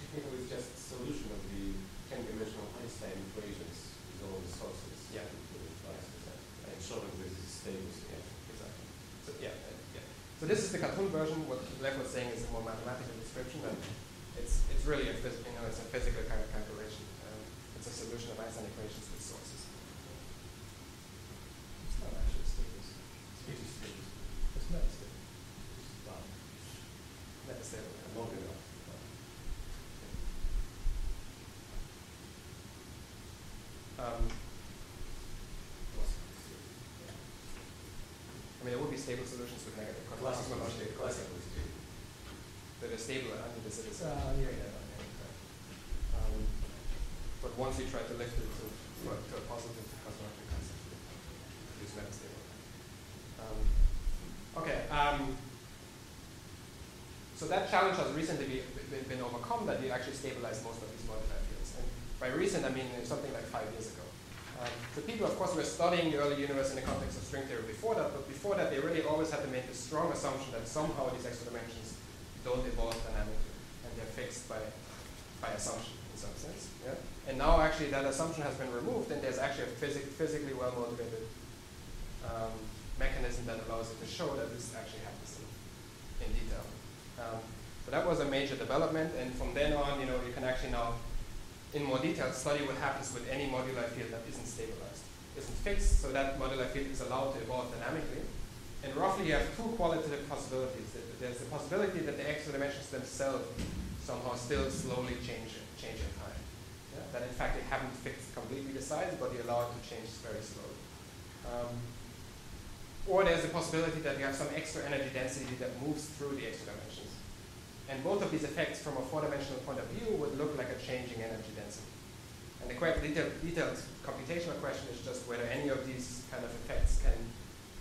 Technically, it's just solution of the 10-dimensional Einstein equations with all the sources. Yeah. And showing this stables. Yeah, exactly. So yeah, yeah. So this is the cartoon version. What Lev was saying is a more mathematical description, but it's it's really a you know it's a physical kind of calculation. Um, it's a solution of Einstein equations with sources. It's not actually stables. It's stables. It's not stable. That's the Long enough. um, I mean, there will be stable solutions with negative Classical, classical stable. That are stable under the citizen. Uh, yeah, yeah. Um, but once you try to lift it to, to a positive cosmological constant, it's never stable. Um, okay. Um, so that challenge has recently be, been, been overcome that you actually stabilize most of these moduli fields. And by recent, I mean something like five years ago. Um, the people, of course, were studying the early universe in the context of string theory before that, but before that, they really always had to make the strong assumption that somehow these extra dimensions don't evolve dynamically, and they're fixed by, by assumption in some sense. Yeah? And now, actually, that assumption has been removed, and there's actually a phys physically well motivated um, mechanism that allows you to show that this actually happens in, in detail. Um, so that was a major development, and from then on, you know, you can actually now, in more detail, study what happens with any modular field that isn't stabilized, isn't fixed, so that modular field is allowed to evolve dynamically. And roughly, you have two qualitative possibilities. There's the possibility that the extra dimensions themselves somehow still slowly change, change in time. Yeah? That in fact, they haven't fixed completely the size, but you allow it to change very slowly. Um, or there's the possibility that you have some extra energy density that moves through the extra dimensions. and both of these effects from a four-dimensional point of view would look like a changing energy density. And the quite detailed, detailed computational question is just whether any of these kind of effects can,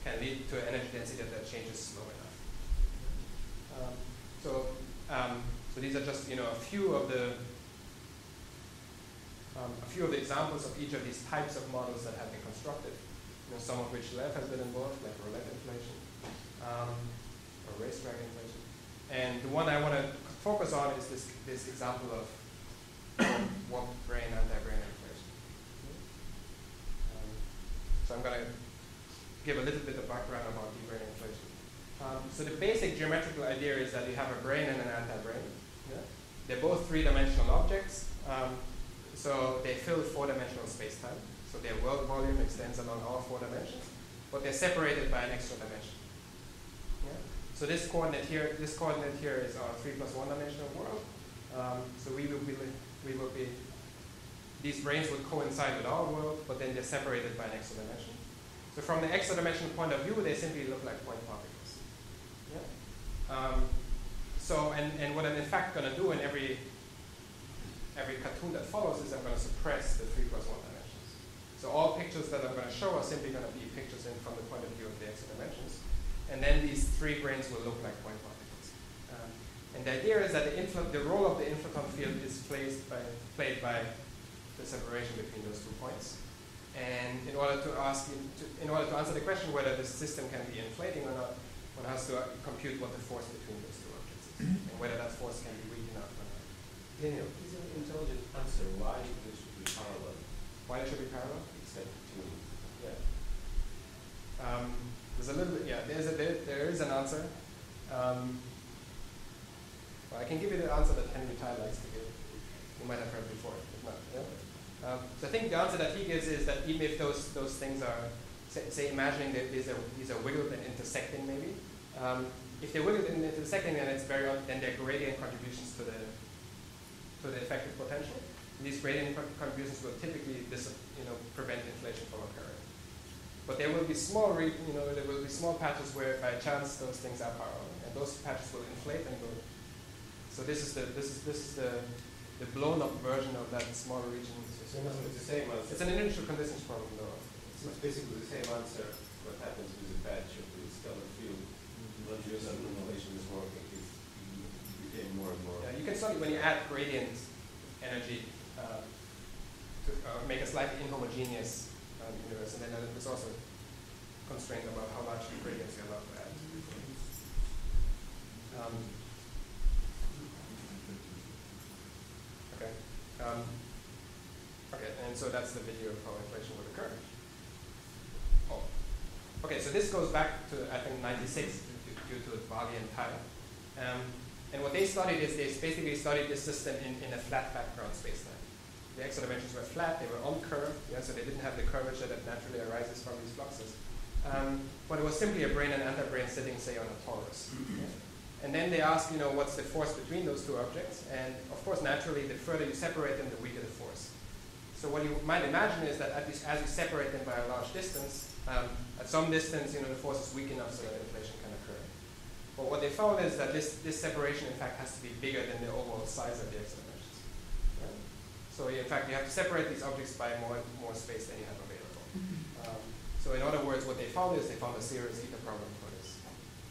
can lead to an energy density that, changes slow enough. Um, so, um, so these are just you know a few of the um, a few of the examples of each of these types of models that have been constructed. You know, some of which Lev has been involved, like roulette inflation um, or racetrack inflation. And the one I want to focus on is this this example of (coughs) warp brane anti-brane inflation. Um, so I'm going to give a little bit of background about D-brane inflation. Um, so the basic geometrical idea is that you have a brane and an anti-brane. Yeah? They're both three-dimensional objects. Um, so they fill four-dimensional space-time. So their world volume extends along all four dimensions, but they're separated by an extra dimension. Yeah? So this coordinate here, this coordinate here is our three plus one dimensional world. Um, so we will be, we will be, these branes would coincide with our world, but then they're separated by an extra dimension. So from the extra dimensional point of view, they simply look like point particles. Yeah? Um, so, and, and what I'm in fact going to do in every every cartoon that follows is I'm going to suppress the 3 plus 1 dimensions. So all pictures that I'm going to show are simply going to be pictures in from the point of view of the extra dimensions. And then these three branes will look like point particles. Um, and the idea is that the, the role of the inflaton field is placed by, played by the separation between those two points. And in order to ask, to, in order to answer the question whether the system can be inflating or not, one has to uh, compute what the force between those two objects is, and whether that force can be weak enough or not. Daniel, is an intelligent answer why they should be parallel Why they should be parallel? except to, yeah. Um, there's a little bit, yeah, there's a, there, there is an answer. Um, well, I can give you the answer that Henry Tye likes to give. You might have heard before, if not. Yeah? Um, so I think the answer that he gives is that even if those, those things are, say, say imagining that these are, these are wiggled and intersecting maybe, um, if they're wiggled and intersecting, then it's very, then they're gradient contributions to the, to the effective potential. And these gradient contributions will typically you know, prevent inflation from occurring. But there will be small, you know, there will be small patches where by chance those things are parallel, and those patches will inflate and go. So this is the this is this is the the blown up version of that small region. So it's the same answer. It's an initial conditions problem though. So it's basically the same answer. What happens with the patch of the scalar field when your simulation is working, it's, became more and more. Yeah, you can study when you add gradient energy uh, to uh, make a slightly inhomogeneous um, universe, and then there's also constraint about how much gradients you're allowed to add. Um, okay. Um, okay, and so that's the video of how inflation would occur. Oh. Okay, so this goes back to, I think, 96 due, to Dvali and Tyler. Um, and what they studied is they basically studied this system in, in a flat background spacetime. The dimensions were flat, they were uncurved, yeah, so they didn't have the curvature that naturally arises from these fluxes. Um, but it was simply a brane and anti-brane sitting, say, on a torus. And then they ask, you know, what's the force between those two objects? And of course, naturally, the further you separate them, the weaker the force. So what you might imagine is that least, as you separate them by a large distance, um, at some distance, you know, the force is weak enough so that inflation can occur. But what they found is that this, this separation, in fact, has to be bigger than the overall size of the. Yeah? So in fact, you have to separate these objects by more, more space than you have available. Um, so in other words, what they found is they found a serious eta problem for this,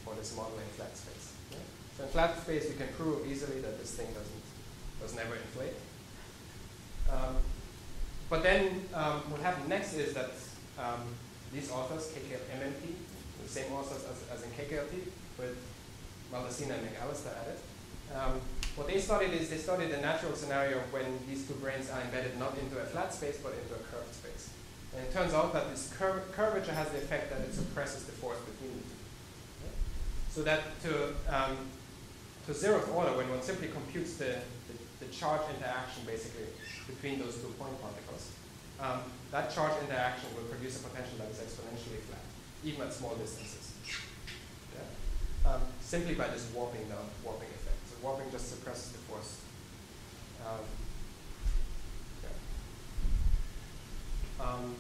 for this model in flat space. So in flat space, you can prove easily that this thing doesn't, does never inflate. Um, but then um, what happened next is that um, these authors, KKLMMP, the same authors as, as in KKLT, with Maldacena and McAllister added. Um, what they studied is they studied the natural scenario when these two branes are embedded not into a flat space but into a curved space. And it turns out that this cur curvature has the effect that it suppresses the force between the two. Yeah? So that to, um, to zeroth order, when one simply computes the, the, the, charge interaction basically between those two point particles, um, that charge interaction will produce a potential that is exponentially flat, even at small distances. Yeah? Um, simply by this warping down, warping effect. So warping just suppresses the force. Um, yeah. um,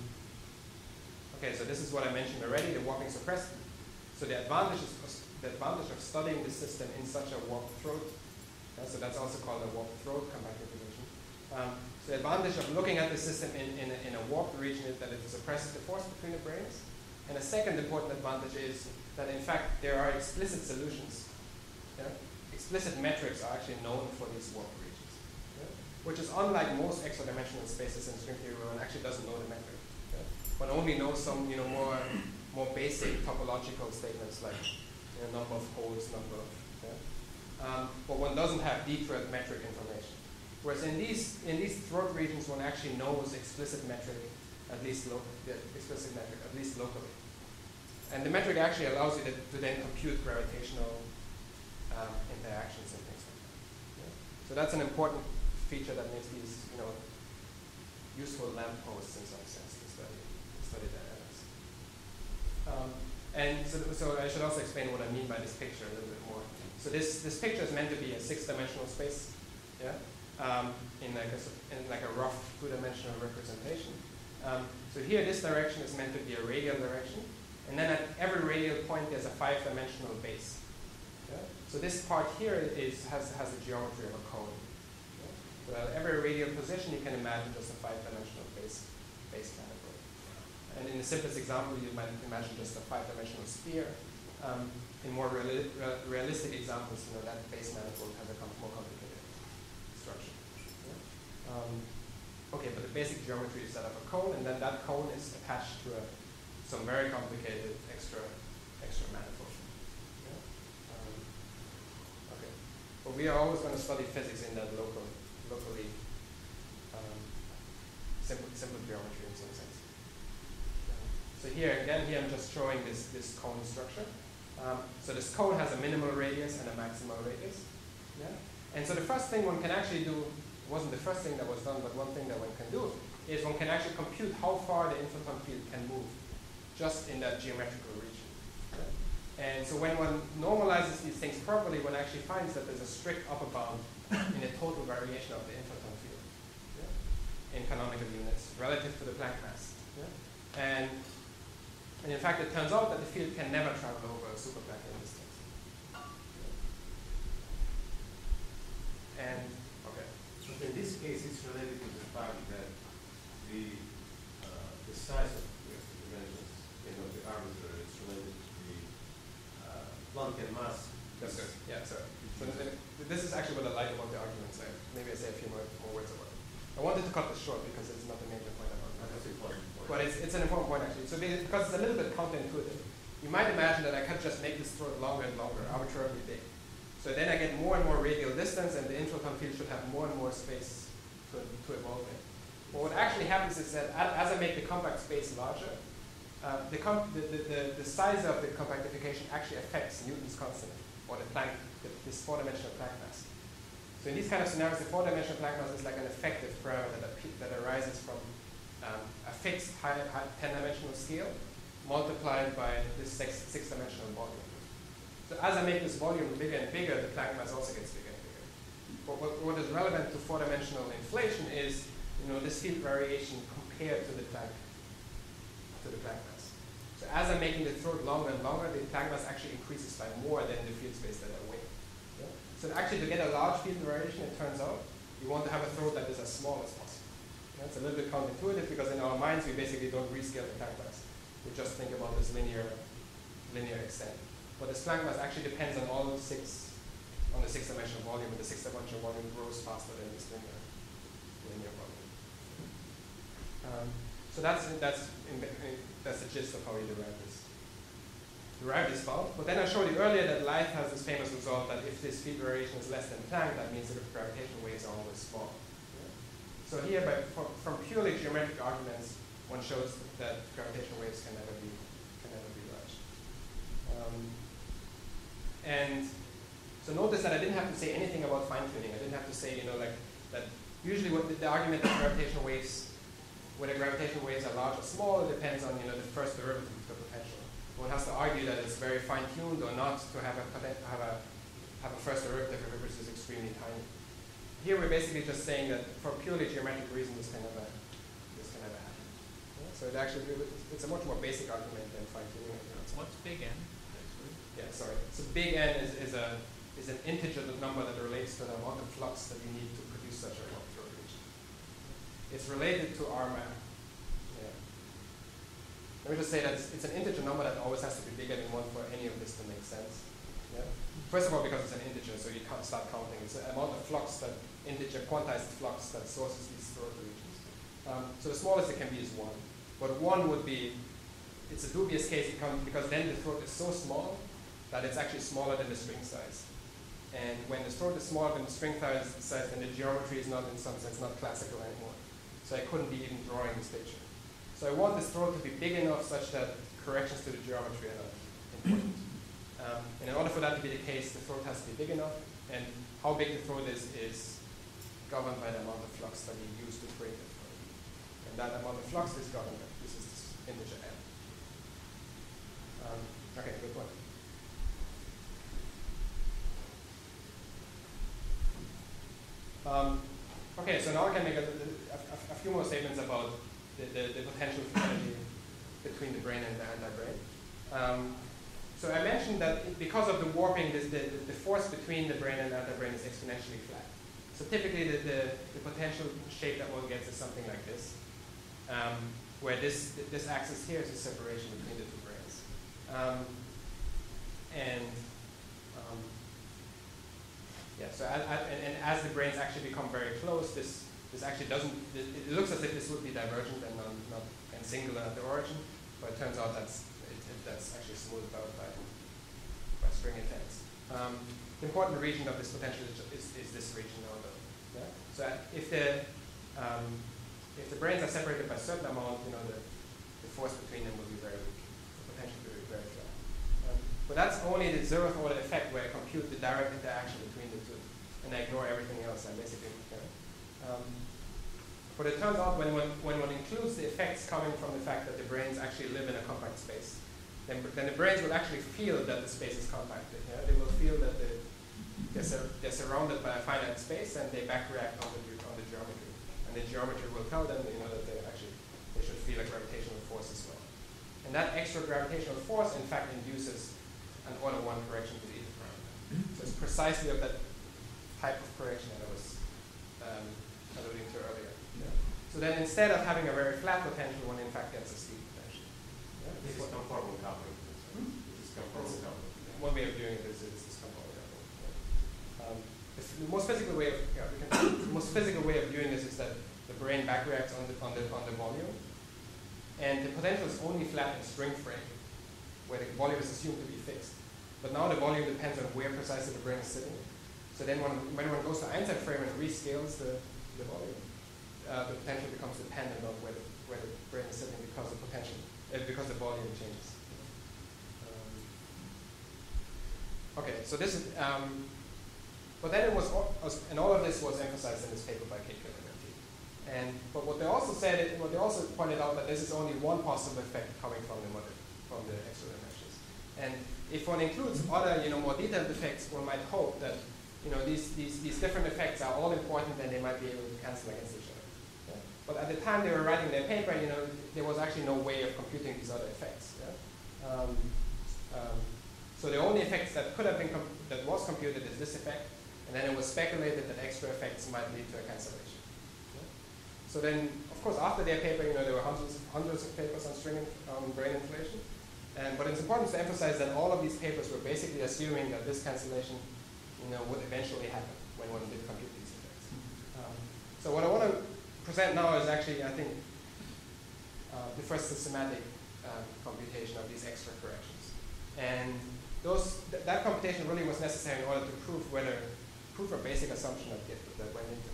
okay, so this is what I mentioned already, the warping suppressed. So the advantage, is, the advantage of studying the system in such a warped throat Yeah, so that's also called a warped throat compactification. Um, so the advantage of looking at the system in, in, a, in a warped region is that it suppresses the force between the branes. And a second important advantage is that in fact there are explicit solutions. Yeah? Explicit metrics are actually known for these warped regions. Yeah? Which is unlike most extra-dimensional spaces in string theory where one actually doesn't know the metric. One only knows some you know, more, more basic topological statements like you know, number of holes, number of um, but one doesn't have detailed metric information. Whereas in these, in these throat regions, one actually knows explicit metric, at least lo- yeah, explicit metric, at least locally. And the metric actually allows you to, to then compute gravitational um, interactions and things like that. Yeah? So that's an important feature that makes these, you know, useful lampposts in some sense to study, to study dynamics. Um, and so, so I should also explain what I mean by this picture a little bit more. So this, this picture is meant to be a six-dimensional space, yeah, um, in like a in like a rough two-dimensional representation. Um, so here, this direction is meant to be a radial direction, and then at every radial point, there's a five-dimensional base. Yeah? So this part here is has has the geometry of a cone. Yeah? So at every radial position, you can imagine just a five-dimensional base base manifold. And in the simplest example, you might imagine just a five-dimensional sphere. Um, in more reali realistic examples, you know, that base manifold has a more complicated structure. Yeah? Um, okay, but the basic geometry is that of a cone, and then that cone is attached to a, some very complicated extra extra manifold. Yeah? Um, okay, but we are always going to study physics in that local, locally um, simple, simple geometry in some sense. So here again, here I'm just showing this this cone structure. Um, so this cone has a minimal radius and a maximal radius. Yeah? And so the first thing one can actually do, wasn't the first thing that was done, but one thing that one can do is one can actually compute how far the inflaton field can move just in that geometrical region. And so when one normalizes these things properly, one actually finds that there's a strict upper bound in the total variation of the inflaton field yeah? in canonical units relative to the Planck mass. And and in fact, it turns out that the field can never travel over a super-Planckian distance. And, okay. So in this case, it's related to the fact that the, uh, the size of the dimensions, you know, the arbitrary, is related to the uh, Planckian mass. That's good. Yeah, so, so this is actually what I like about the argument. So maybe I say a few more, more words about it. I wanted to cut this short because it's not the major point about it. But it's, it's an important point actually. So because it's a little bit counterintuitive, you might imagine that I could just make this throat longer and longer, arbitrarily big. So then I get more and more radial distance, and the inflaton field should have more and more space to, to evolve in. But what actually happens is that as I make the compact space larger, uh, the, the, the, the, size of the compactification actually affects Newton's constant, or the Planck, the, this four-dimensional Planck mass. So in these kind of scenarios, the four-dimensional Planck mass is like an effective parameter that, that arises from um, a fixed high, high 10-dimensional scale multiplied by this six, six-dimensional volume. So as I make this volume bigger and bigger, the Planck mass also gets bigger and bigger. But what, what is relevant to four-dimensional inflation is, you know, this field variation compared to the Planck, to the Planck mass. So as I'm making the throat longer and longer, the Planck mass actually increases by more than the field space that I weigh. Yeah? So actually, to get a large field variation, it turns out, you want to have a throat that is as small as possible. That's a little bit counterintuitive because in our minds we basically don't rescale the Planck mass. We just think about this linear, linear extent. But this Planck mass actually depends on all six, on the six-dimensional volume, and the six-dimensional volume grows faster than this linear, linear volume. Um, so that's that's that's the gist of how we derive this. Derive this bulk. But then I showed you earlier that Lyth has this famous result that if this field variation is less than Planck, that means that the gravitational waves are always small. So here, by, from purely geometric arguments, one shows that gravitational waves can never be can never be large. Um, and so notice that I didn't have to say anything about fine tuning. I didn't have to say, you know, like that. Usually, what the, the argument that gravitational waves, whether gravitational waves are large or small, depends on you know the first derivative of the potential. One has to argue that it's very fine tuned or not to have a have a have a first derivative which is extremely tiny here we're basically just saying that for purely geometric reasons this can never, this can never happen. Yeah, so it actually, it's a much more basic argument than fine tuning. What's big N? Yeah, sorry. So big N is, is a is an integer number that relates to the amount of flux that you need to produce such a throat region. It's related to R map. Yeah. Let me just say that it's, it's an integer number that always has to be bigger than one for any of this to make sense. First of all, because it's an integer, so you can't start counting. It's the amount of flux that integer quantized flux that sources these throat regions. Um, so the smallest it can be is one. But one would be, it's a dubious case because then the throat is so small that it's actually smaller than the string size. And when the throat is smaller than the string size, then the geometry is not, in some sense, not classical anymore. So I couldn't be even drawing this picture. So I want this throat to be big enough such that corrections to the geometry are not important. Um, and in order for that to be the case, the throat has to be big enough, and how big the throat is is governed by the amount of flux that you use to create the throat. And that amount of flux is governed by this is this integer n. Um, okay, good point. Um, okay, so now I can make a, a, a, few more statements about the, the, the potential between the brane and the anti-brane. Um, so I mentioned that because of the warping, this, the, the force between the brane and the anti-brane is exponentially flat. So typically the, the, the, potential shape that one gets is something like this, um, where this, this axis here is the separation between the two branes. Um, and um, yeah, so and, and, as the branes actually become very close, this, this actually doesn't, it, it looks as if this would be divergent and not, not and singular at the origin, but it turns out that's, that's actually smoothed out by, by string effects. Um, the important region of this potential is, is, is this region now, though. Yeah? So if the, um, if the branes are separated by a certain amount, you know, the, the force between them will be very weak, the potential will be very flat. Um, but that's only the zeroth order effect where I compute the direct interaction between the two, and I ignore everything else. I basically, um, but it turns out when one, when one includes the effects coming from the fact that the branes actually live in a compact space, then, then the branes will actually feel that the space is compacted. Yeah? They will feel that the, they're, sur they're surrounded by a finite space and they back react on the, on the geometry. And the geometry will tell them you know, that they actually they should feel a gravitational force as well. And that extra gravitational force, in fact, induces an order one correction to the eta parameter. So it's precisely of that type of correction that I was um, alluding to earlier. So then instead of having a very flat potential, one in fact gets a steep. Yeah, this is conformal coupling. Hmm? This is conformal coupling. One way of doing it is, is this conformal coupling. Um, the most physical way of yeah, we can, the most physical way of doing this is that the brane back reacts on the on the on the volume, and the potential is only flat in string frame, where the volume is assumed to be fixed. But now the volume depends on where precisely the brane is sitting. So then when, when one goes to Einstein frame and rescales the, the volume, uh, the potential becomes dependent on where the, where the brane is sitting because the potential, because the volume changes. Um, okay, so this is, um, but then it was, and all of this was emphasized in this paper by Kate And but what they also said, what they also pointed out that this is only one possible effect coming from the model, from the extra meshes. And if one includes other, you know, more detailed effects, one might hope that, you know, these, these, these different effects are all important and they might be able to cancel against each other. But at the time they were writing their paper, you know, there was actually no way of computing these other effects. Yeah? Um, um, so the only effects that could have been that was computed is this effect, and then it was speculated that extra effects might lead to a cancellation. So then, of course, after their paper, you know, there were hundreds, hundreds of papers on string um, brane inflation. And, but it's important to emphasize that all of these papers were basically assuming that this cancellation, you know, would eventually happen when one did compute these effects. Um, so what I want to present now is actually, I think, uh, the first systematic um, computation of these extra corrections. And those, th that computation really was necessary in order to prove whether, prove a basic assumption of Git that went into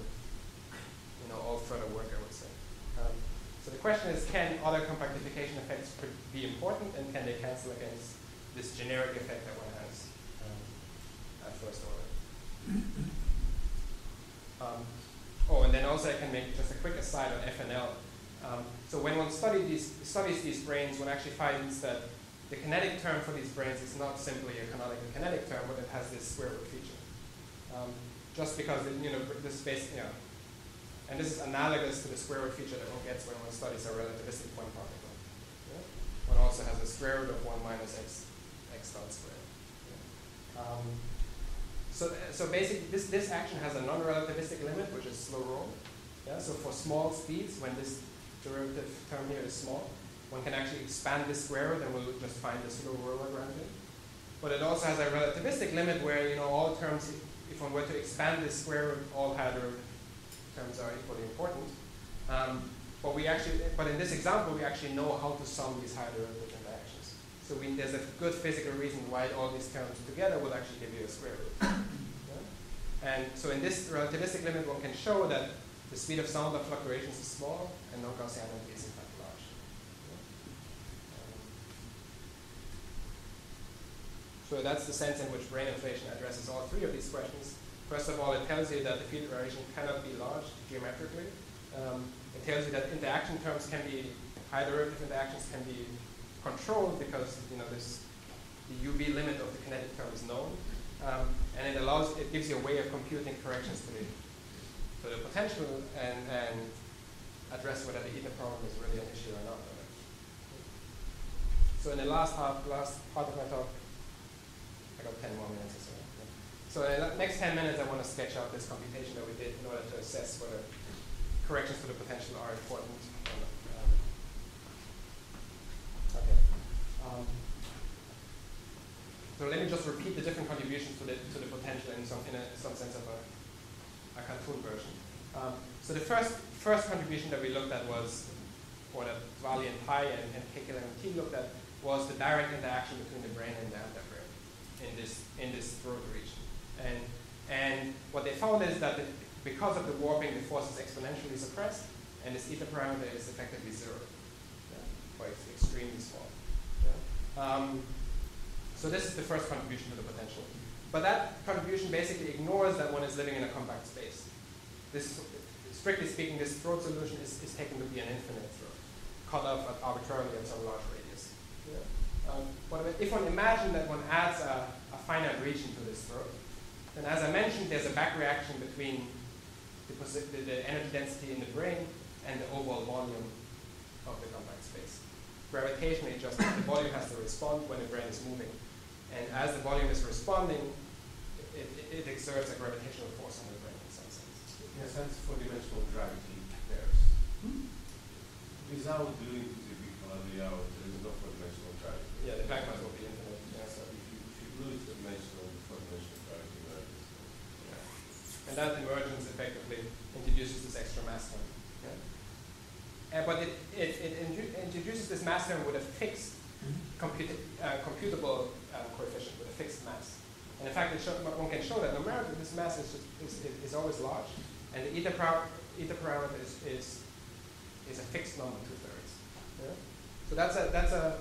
you know, all further work, I would say. Um, so the question is, can other compactification effects be important and can they cancel against this generic effect that one has um, at first order? (clears throat) And then also I can make just a quick aside on FNL. Um, so when one studies these, studies these branes, one actually finds that the kinetic term for these branes is not simply a canonical kinetic term, but it has this square root feature. Um, just because, it, you know, this space, you know, and this is analogous to the square root feature that one gets when one studies a relativistic point particle. Yeah? One also has a square root of 1 minus x, x dot squared. Yeah? Um, So, so basically, this, this action has a non-relativistic limit, which is slow roll. Yeah, so for small speeds, when this derivative term here is small, one can actually expand this square root and we'll just find the slow roll it. But it also has a relativistic limit where, you know, all terms, if one were to expand this square root, all higher terms are equally important. Um, but we actually, but in this example, we actually know how to sum these higher derivative interactions. So we, there's a good physical reason why all these terms together will actually give you a square root. Yeah? And so in this relativistic limit, one can show that the speed of sound of fluctuations is small and non-Gaussianity is in fact large. Um, so that's the sense in which brane inflation addresses all three of these questions. First of all, it tells you that the field variation cannot be large geometrically. Um, it tells you that interaction terms can be, high derivative interactions can be controlled because you know this, the UV limit of the kinetic term is known. Um, and it allows, it gives you a way of computing corrections to the, to the potential and, and address whether the eta problem is really an issue or not. So in the last half, last part of my talk, I got 10 more minutes or so. So in the next 10 minutes, I want to sketch out this computation that we did in order to assess whether corrections to the potential are important. Um, okay. Um, so let me just repeat the different contributions to the, to the potential in some, in a, some sense of a, a cartoon version. Um, so the first, first contribution that we looked at was, or that Dvali and Pai and, and and T looked at, was the direct interaction between the brane and the anti-brane in this, in this throat region. And, and what they found is that the, because of the warping, the force is exponentially suppressed, and this eta parameter is effectively zero, it's extremely small. Um, so this is the first contribution to the potential. But that contribution basically ignores that one is living in a compact space. This, strictly speaking, this throat solution is, is taken to be an infinite throat, cut off arbitrarily at some large radius. Yeah. Um, but if one imagines that one adds a, a finite region to this throat, then as I mentioned, there's a back reaction between the, the energy density in the brane and the overall volume of the compact space. Gravitationally, just the volume has to respond when the brane is moving. And as the volume is responding, it, it, it exerts a gravitational force on the brane in some sense. In a sense, four-dimensional gravity pairs. Hmm? Without doing the the out, there is no four-dimensional gravity. Yeah, the back will be infinite. Yeah, so, If you, if you to dimensional, four-dimensional gravity emerges. yeah. And that emergence effectively introduces this extra mass term. Uh, but it, it, it introduces this mass term with a fixed comput- uh, computable uh, coefficient, with a fixed mass. And in fact, one can show that numerically this mass is, just, is, is, is always large, and the eta, par- eta parameter is, is, is a fixed number, two-thirds. Yeah? So that's a, that's a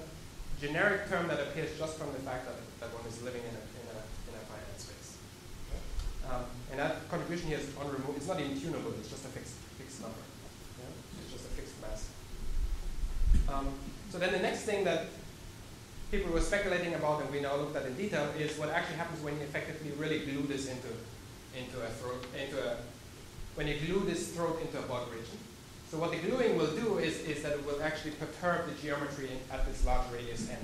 generic term that appears just from the fact that, that one is living in a, in a, in a finite space. Yeah? Um, and that contribution here is unremoved. It's not even tunable. It's just a fixed fixed number. Yeah? It's just a fixed mass. Um, so then the next thing that people were speculating about, and we now looked at in detail, is what actually happens when you effectively really glue this into into a throat into a when you glue this throat into a bud region. So what the gluing will do is, is that it will actually perturb the geometry at this large radius n.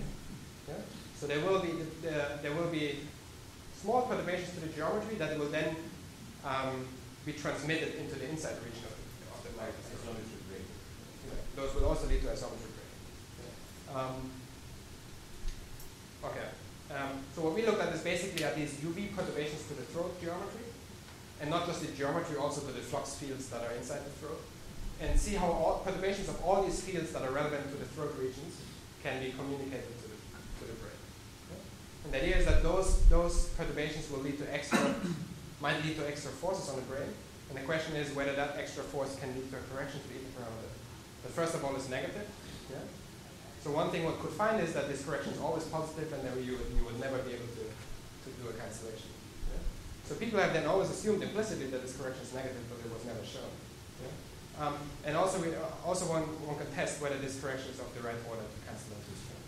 Yeah? So there will be the, the, there will be small perturbations to the geometry that will then um, be transmitted into the inside region of the, of the. Isometric rate. Yeah, Those will also lead to isometric gradient. Um, okay. Um, so what we looked at is basically at these UV perturbations to the throat geometry, and not just the geometry, also to the flux fields that are inside the throat, and see how all perturbations of all these fields that are relevant to the throat regions can be communicated to the, to the brane. And the idea is that those, those perturbations will lead to extra, (coughs) might lead to extra forces on the brane. And the question is whether that extra force can lead to a correction to the. But first of all, is negative. Yeah? So one thing one could find is that this correction is always positive and then you, you would never be able to, to do a cancellation. Yeah? So people have then always assumed implicitly that this correction is negative, but it was never shown. Yeah? Um, and also, we, uh, also one, one can test whether this correction is of the right order to cancel out this term.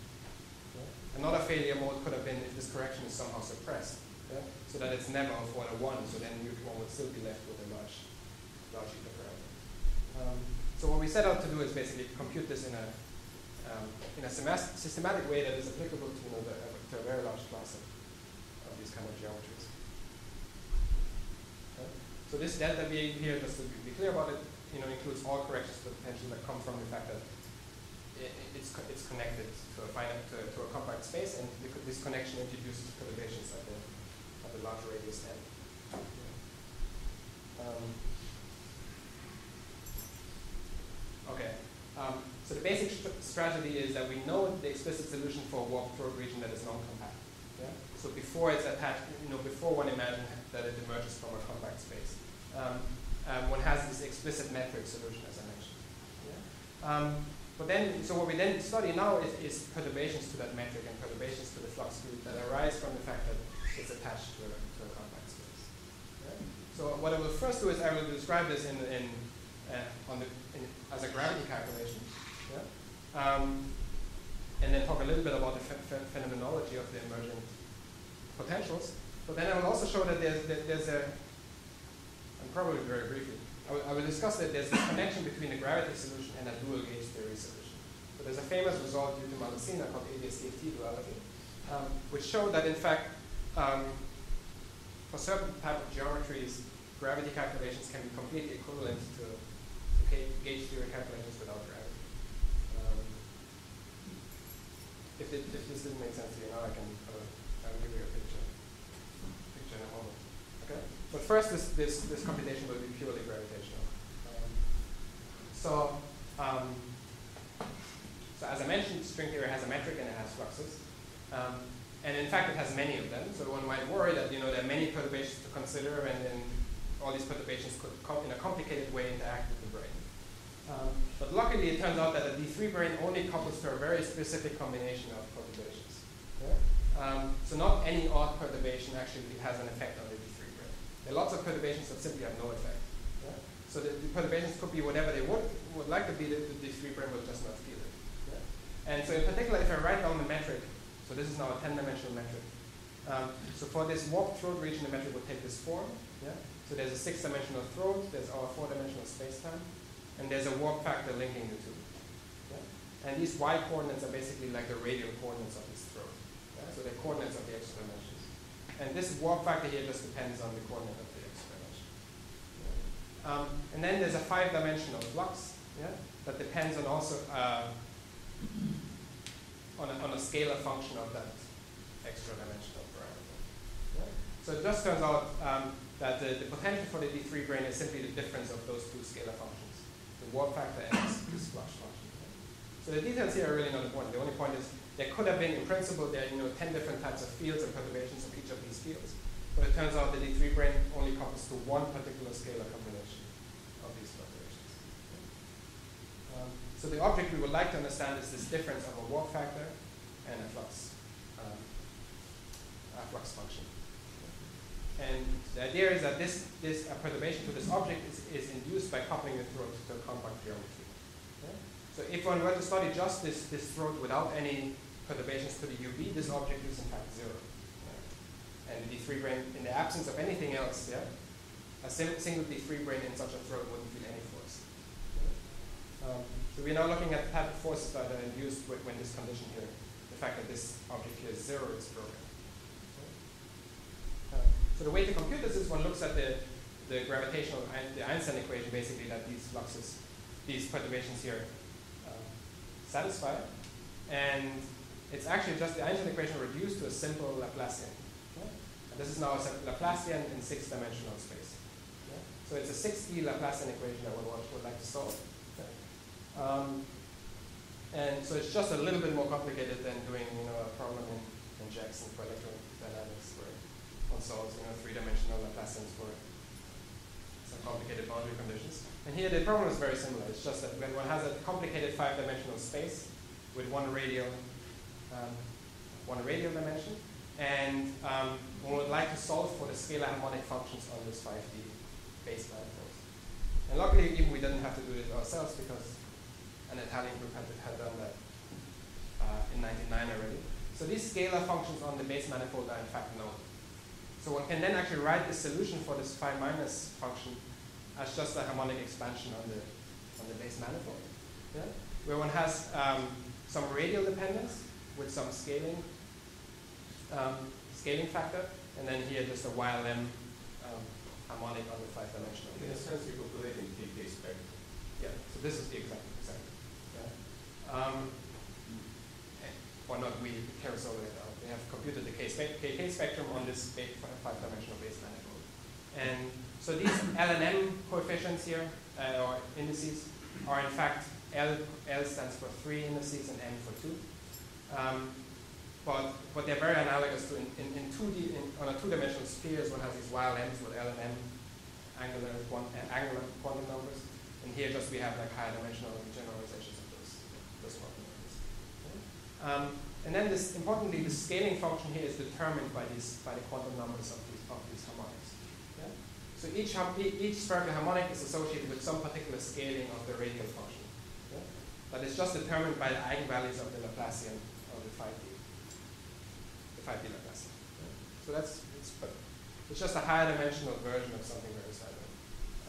Yeah? Another failure mode could have been if this correction is somehow suppressed, yeah? so that it's never of order one, so then you, one would still be left with a large, large eta parameter. Um, so what we set out to do is basically compute this in a, um, in a systematic way that is applicable to, you know, the, to a very large class of, of these kind of geometries. So this delta V here, just to be clear about it, you know, includes all corrections to the potential that come from the fact that it's, co- it's connected to a finite, to, to a compact space, and this connection introduces perturbations at the, at the large radius n. Um, okay, um, so the basic st- strategy is that we know the explicit solution for a warp throat region that is non-compact. Yeah? So before it's attached, you know, before one imagines that it emerges from a compact space, um, um, one has this explicit metric solution, as I mentioned. Yeah? Um, but then, so what we then study now is, is perturbations to that metric and perturbations to the flux field that arise from the fact that it's attached to a, to a compact space. Yeah? So what I will first do is I will describe this in, in, uh, on the, in, as a gravity calculation. Yeah? Um, and then talk a little bit about the ph- ph- phenomenology of the emergent potentials. But then I will also show that there's, that there's a, and probably very briefly, I will, I will discuss that there's this connection between the gravity solution and a dual gauge theory solution. So there's a famous result due to Maldacena called ADS-CFT duality, um, which showed that in fact, um, for certain type of geometries, gravity calculations can be completely equivalent to, gauge theory calculations without gravity. Um, if, it, if this didn't make sense to you now, I can uh, I will give you a picture. Picture in a moment. Okay. But first, this this this computation will be purely gravitational. Um, so. Um, so as I mentioned, string theory has a metric and it has fluxes. Um, and in fact, it has many of them. So one might worry that you know there are many perturbations to consider, and then all these perturbations could, in a complicated way, interact with the brane. Um, but luckily, it turns out that the D3 brane only couples to a very specific combination of perturbations. Um, so not any odd perturbation actually has an effect on the D3 brane. There are lots of perturbations that simply have no effect. So the, the perturbations could be whatever they would would like to be. The, the D3 brain will just not feel it. And so in particular, if I write down the metric, so this is now a 10-dimensional metric. Um, so for this warped throat region, the metric will take this form. So there's a six-dimensional throat, there's our four-dimensional space-time, and there's a warp factor linking the two. Yeah? And these y coordinates are basically like the radial coordinates of this throat. Yeah? So they're coordinates of the x dimensions. And this warp factor here just depends on the coordinate of the x dimension. Yeah? Um, and then there's a five-dimensional flux that depends on also uh, on, a, on a scalar function of that extra dimensional parameter. So it just turns out um, that the, the potential for the D3 brane is simply the difference of those two scalar functions, the warp factor and this flux function. So the details here are really not important. The only point is there could have been, in principle, there are you know, 10 different types of fields and perturbations of each of these fields. But it turns out the D3 brane only couples to one particular scalar combination of these perturbations. Um, so the object we would like to understand is this difference of a warp factor and a flux, um, a flux function. And the idea is that this, this uh, perturbation to this object is, is induced by coupling the throat to a compact geometry. Yeah? So if one were to study just this, this throat without any perturbations to the UV, this object is in fact zero. And the D3 brane, in the absence of anything else, yeah, a single D3 brane in such a throat wouldn't feel any force. Um, so we're now looking at the type of forces that are induced when this condition here, the fact that this object here is zero is broken. So the way to compute this is one looks at the, the gravitational, the Einstein equation basically that these fluxes, these perturbations here um, satisfy. And it's actually just the Einstein equation reduced to a simple Laplacian. Okay? And this is now a Laplacian in six-dimensional space. Okay? So it's a 6D Laplacian equation that one would, would like to solve. Okay? Um, and so it's just a little bit more complicated than doing you know, a problem in, in Jackson for electrodynamics where one solves you know, three-dimensional Laplacians for some complicated boundary conditions. And here the problem is very similar. It's just that when one has a complicated five-dimensional space with one radial, um, one radial dimension, and um, one would like to solve for the scalar harmonic functions on this 5D base manifold. And luckily, even we didn't have to do it ourselves because an Italian group had, had done that uh, in 99 already. So these scalar functions on the base manifold are in fact known. So one can then actually write the solution for this phi minus function as just a harmonic expansion on the on the base manifold, yeah? where one has um, some radial dependence with some scaling um, scaling factor, and then here just a YLM um, harmonic on the five-dimensional In a sense, you're calculating KK spectrum. Yeah, so this is the exact, exact. Yeah. Um, eh, or not we, Ceresole et al. Have computed the KK spectrum on this five-dimensional base manifold. And so these L and M coefficients here, uh, or indices, are in fact L, L stands for three indices and M for two. Um, but, but they're very analogous to in, in, in 2D, in, on a two-dimensional spheres, one has these YLM's with L and M angular, quant, uh, angular quantum numbers. And here just we have like higher dimensional generalizations of those, those quantum numbers. Um, and then this, importantly, the scaling function here is determined by these, by the quantum numbers of these, of these harmonics. Yeah? So each, each spherical harmonic is associated with some particular scaling of the radial function. Yeah? But it's just determined by the eigenvalues of the Laplacian of the 5D, The 5D Laplacian. Yeah? So that's, it's, it's just a higher dimensional version of something very similar.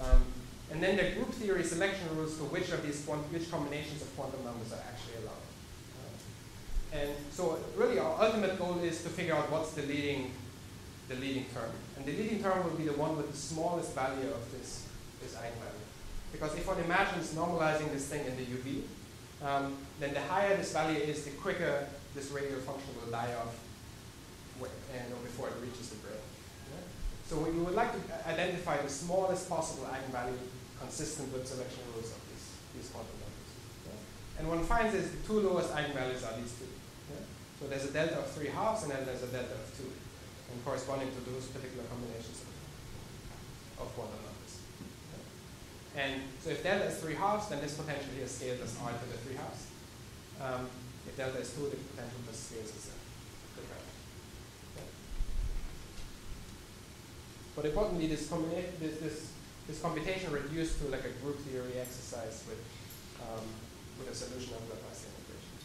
Um, and then the group theory selection rules for which of these which combinations of quantum numbers are actually allowed. And so really our ultimate goal is to figure out what's the leading the leading term. And the leading term will be the one with the smallest value of this, this eigenvalue. Because if one imagines normalizing this thing in the UV, um, then the higher this value is, the quicker this radial function will die off and, or before it reaches the brane. So we would like to identify the smallest possible eigenvalue consistent with selection rules of these, these quantum numbers. Yeah? And one finds is the two lowest eigenvalues are these two. Yeah? So there's a delta of three halves and then there's a delta of two, and corresponding to those particular combinations of, of quantum numbers. Yeah? And so if delta is three halves, then this potential here scales as r to the three halves. Um, if delta is two, the potential just scales as a. Yeah? But importantly, this, this, this, this computation reduced to like a group theory exercise with, um, with a solution of Laplacian equations.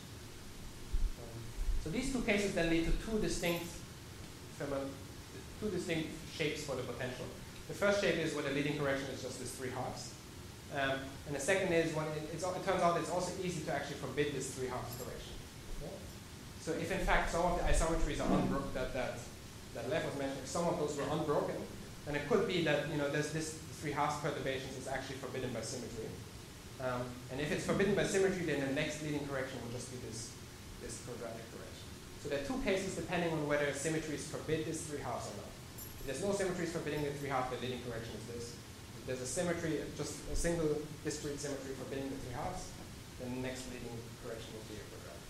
Um, so these two cases then lead to two distinct, two distinct shapes for the potential. The first shape is where the leading correction is just this three halves. Um, and the second is when it, it's, it turns out it's also easy to actually forbid this three halves correction. Yeah? So if in fact some of the isometries are unbroken, that, that, that Lev was mentioning, some of those were unbroken, then it could be that you know there's this three halves perturbations is actually forbidden by symmetry. Um, and if it's forbidden by symmetry, then the next leading correction will just be this, this quadratic correction. So there are two cases depending on whether symmetries forbid this three halves or not. If there's no symmetries forbidding the three halves, the leading correction is this. If there's a symmetry, just a single discrete symmetry forbidding the three halves, then the next leading correction will be a quadratic.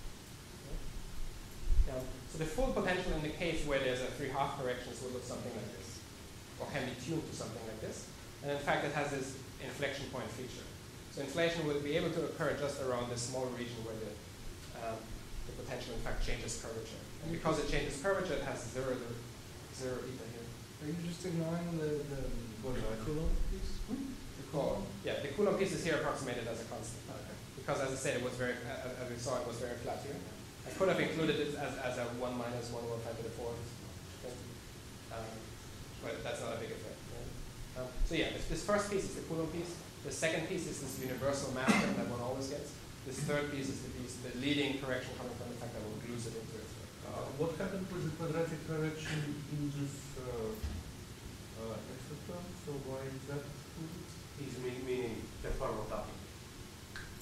Okay? Um, so the full potential in the case where there's a three half correction will look something like this, or can be tuned to something like this. And in fact, it has this inflection point feature. So inflation will be able to occur just around this small region where the, um, the potential in fact changes curvature. And because it changes curvature, it has zero, zero eta here. Are you just ignoring the, the What is? Coulomb piece? The Coulomb? yeah, the Coulomb piece is here approximated as a constant. Because as I said, it was very, uh, as we saw, it was very flat here. I could have included it as, as a 1 minus 1 over 5 to the 4th. Okay. Um, but that's not a big effect. right? Um, so yeah, this, this first piece is the Coulomb piece. The second piece is this universal term that one always gets. This third piece is the piece, the leading correction coming from the fact that one glues it into it. Uh, what happened with the quadratic correction in this uh, uh, extra? So why is that? He's mean- meaning the formal topic.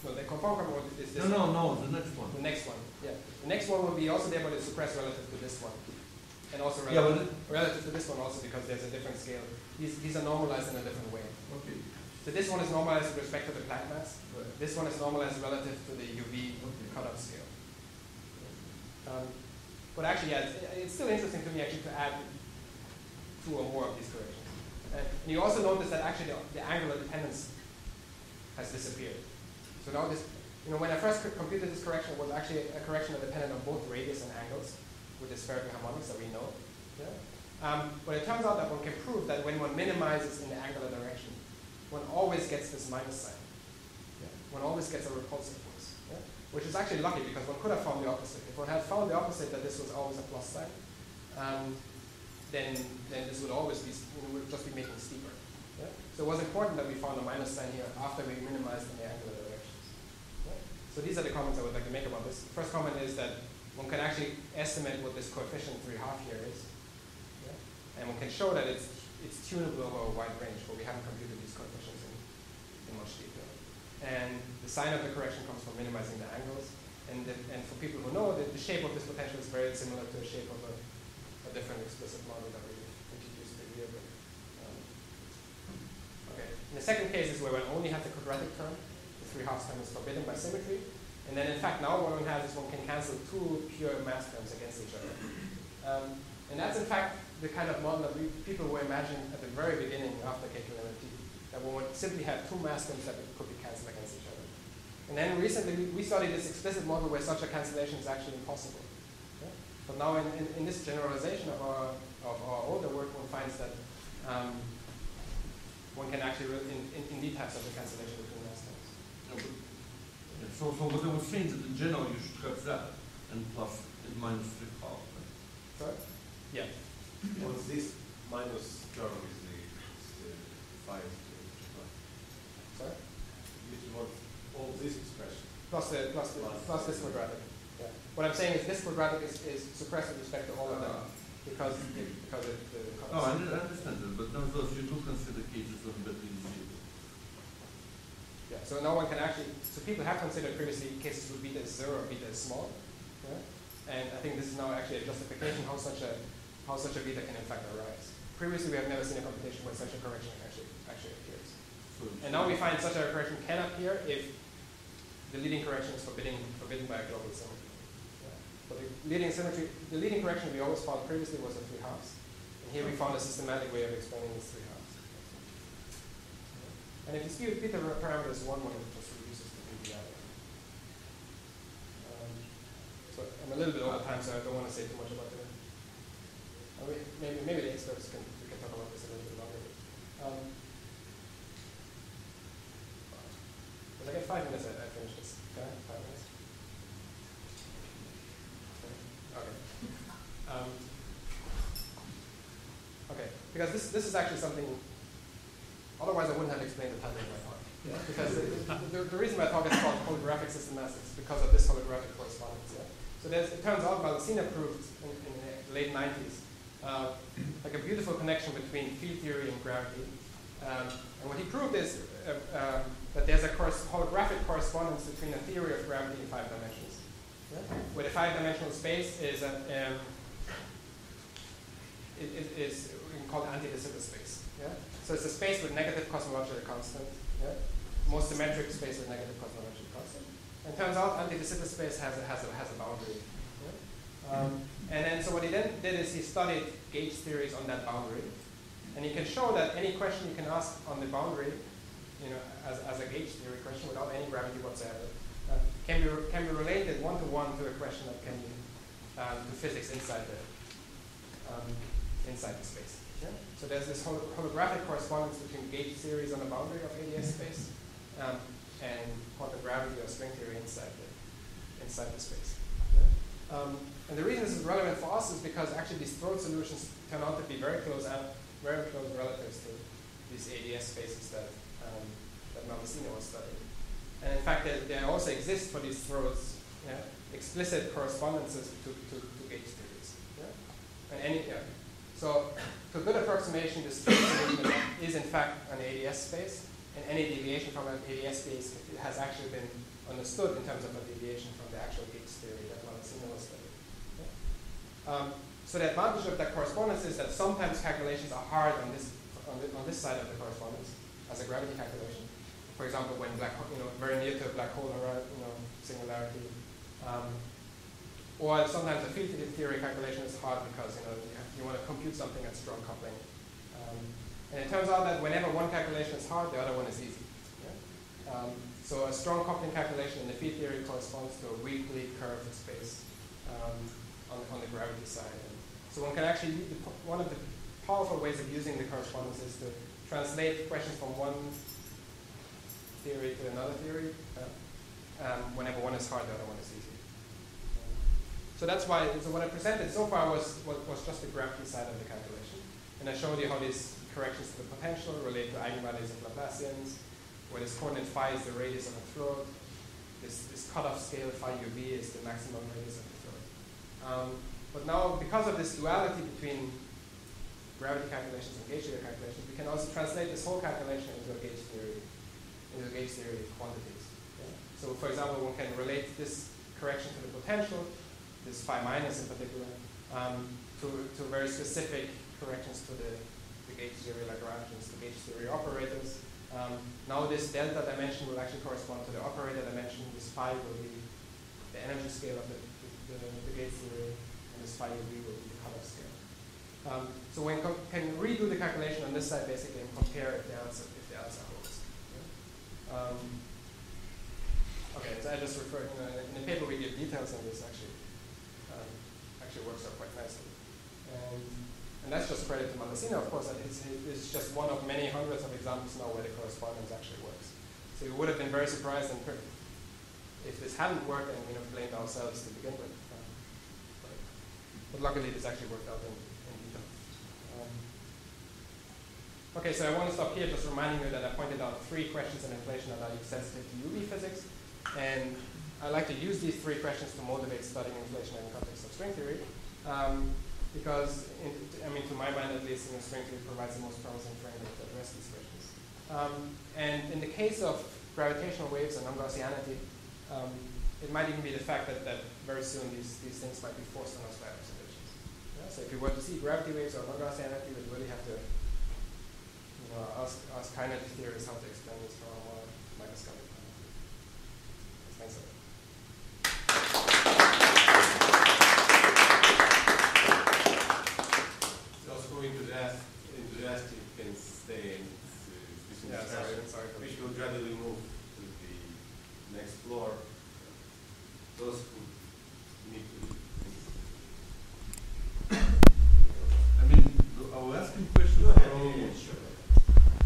No, the conform mode is this. No, no, no, the next one. The next one, yeah. The next one will be also there, but it's suppressed relative to this one. And also relative, but relative to this one also because there's a different scale. These, these are normalized in a different way. okay. So this one is normalized with respect to the Planck mass. Right. This one is normalized relative to the UV Okay. cutoff scale. Um, but actually, yeah, it's, it's still interesting to me actually to add two or more of these corrections. Uh, and you also notice that actually the, the angular dependence has disappeared. So now this, you know, when I first computed this correction, it was actually a correction that depended on both radius and angles with the spherical harmonics that we know. Yeah? Um, but it turns out that one can prove that when one minimizes in the angular direction, one always gets this minus sign. Yeah? One always gets a repulsive force. Yeah? Which is actually lucky because one could have found the opposite. If one had found the opposite, that this was always a plus sign, um, then, then this would always be, you know, would just be making steeper. Yeah? So it was important that we found a minus sign here after we minimized in the angular directions. So these are the comments I would like to make about this. First comment is that one can actually estimate what this coefficient 3 half here is. Yeah? And one can show that it's it's tunable over a wide range, but we haven't computed these coefficients in, in much detail. And the sign of the correction comes from minimizing the angles. And, the, and for people who know, the, the shape of this potential is very similar to the shape of a, a different explicit model that we introduced a year ago. Um, okay. And the second case is where one only have the quadratic term, the three halves term is forbidden by symmetry. And then in fact now what one has is one can cancel two pure mass terms against each other. Um, and that's in fact the kind of model that we, people were imagining at the very beginning after KKLMMT, that one would simply have two mass terms that could be cancel against each other. And then recently we studied this explicit model where such a cancellation is actually impossible. But now in, in, in, this generalization of our, of our older work, one finds that um, one can actually in, indeed have such a cancellation between those things. Yeah, so, so what I was saying that in general you should have that and plus and minus 3 power. Right? Sorry? Yeah. What's this minus term is the, the uh, 5 all this expression. Plus the plus the Plus. plus this quadratic. Yeah. What I'm saying is this quadratic is, is suppressed with respect to all of them uh-huh. because it, because it, the No, I under- I understand that, but nevertheless you do consider cases of zero. Yeah, so no one can actually, so people have considered previously cases with beta is zero or beta is small. Yeah? And I think this is now actually a justification how such a, how such a beta can in fact arise. Previously we have never seen a computation where such a correction actually, actually appears. And now we find such a correction can appear if the leading correction is forbidden, forbidden by a global symmetry. Yeah. But the leading symmetry, the leading correction we always found previously was a three halves. And here we found a systematic way of explaining this three halves. And if you repeat the parameters one, one it just reduces to BDI. Um, so I'm a little bit over time, so I don't want to say too much about we- maybe, maybe the experts can, can talk about this a little bit longer. Um, If I get five minutes, I, I finish this. Can I have five minutes? Okay. Um, okay, because this, this is actually something, otherwise I wouldn't have explained the title of my talk. Yeah? Because the, the, the reason my talk is called holographic systematics is because of this holographic correspondence. Yeah? So there's, it turns out Maldacena proved in, in the late 90s uh, like a beautiful connection between field theory and gravity. Um, and what he proved is uh, um, that there's a holographic correspondence between a theory of gravity in five dimensions. Yeah? Where the five-dimensional space is, a, um, it, it is called space. Yeah? So it's a space with negative cosmological constant. Yeah? Most symmetric space with negative cosmological constant. And it turns out anti-de Sitter space has a, has a, has a boundary. Yeah? Um, and then, so what he then did is he studied gauge theories on that boundary. And you can show that any question you can ask on the boundary, you know, as, as a gauge theory question without any gravity whatsoever, uh, can be can be related one to one to a question that can be um, to physics inside the um, inside the space. Yeah? So there's this hol- holographic correspondence between gauge theories on the boundary of ADS space um, and quantum gravity or string theory inside the inside the space. Um, and the reason this is relevant for us is because actually these throat solutions turn out to be very close very close relatives to these ADS spaces that um, that Maldacena was studying. And in fact, there, also exist for these throats yeah, explicit correspondences to, to, to gauge theories. Yeah? And any, yeah. So, (coughs) to good approximation, this (coughs) is, in fact an ADS space, and any deviation from an ADS space has actually been understood in terms of a deviation from the actual gauge theory that Maldacena was studying. Yeah? Um, so the advantage of that correspondence is that sometimes calculations are hard on this on, the, on this side of the correspondence as a gravity calculation. For example, when black you know, very near to a black hole hori- you know, singularity. Um, or sometimes a field theory calculation is hard because you know you, have, you want to compute something at strong coupling. Um, and it turns out that whenever one calculation is hard, the other one is easy. Um, so a strong coupling calculation in the field theory corresponds to a weakly curved space um, on, on the gravity side. So one can actually, one of the powerful ways of using the correspondence is to translate questions from one theory to another theory. Uh, um, whenever one is hard, the other one is easy. So that's why, so what I presented so far was, was, was just the gravity side of the calculation. And I showed you how these corrections to the potential relate to eigenvalues of Laplacians, where this coordinate phi is the radius of a throat, this, this cutoff scale phi uv is the maximum radius of the throat. Um, but now, because of this duality between gravity calculations and gauge theory calculations, we can also translate this whole calculation into a gauge theory, into a gauge theory quantities. Yeah? So, for example, one can relate this correction to the potential, this phi minus in particular, um, to, to very specific corrections to the, the gauge theory Lagrangians, the gauge theory operators. Um, now this delta dimension will actually correspond to the operator dimension. This phi will be the energy scale of the, the, the gauge theory, this UV will be the color scale. Um, so we can redo the calculation on this side basically and compare if the answer if the answer holds. Yeah? Um, okay, so I just refer you know, in the paper we give details on this actually. Um, actually works out quite nicely. And, and that's just credit to Maldacena, of course. It's, it's just one of many hundreds of examples now where the correspondence actually works. So we would have been very surprised and if this hadn't worked and we you know, blamed ourselves to begin with. But, luckily, this actually worked out in, in detail. Um, okay, so I want to stop here just reminding you that I pointed out three questions in inflation that are sensitive to UV physics. And I like to use these three questions to motivate studying inflation in the context of string theory. Um, because, in, I mean, to my mind at least, string theory provides the most promising framework to address these questions. Um, and in the case of gravitational waves and non-Gaussianity, um, it might even be the fact that, that very soon these, these things might be forced on us by observations. So if you were to see gravity waves or non-Gaussianity, you would really have to you know, ask, ask kinetic theorists how to explain this from a microscopic point of view. enthusiastic can stay in this yeah, sorry, sorry which will gradually move to the next floor. Those who need to. I mean, I will ask him questions.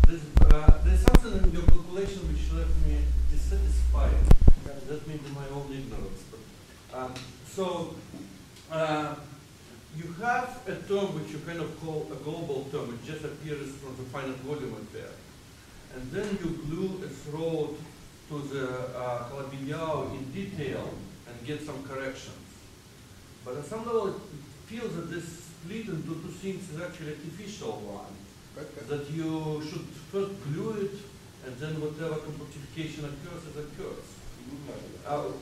There's, uh, there's something in your calculation which left me dissatisfied. That may be my own ignorance. But, um, so, uh, you have a term which you kind of call a global term. It just appears from the finite volume affair. And then you glue a throat to the uh, in detail and get some corrections. But at some level, it feels that this split into two things is actually artificial one. That you should first glue it, and then whatever compactification occurs, it occurs. Uh,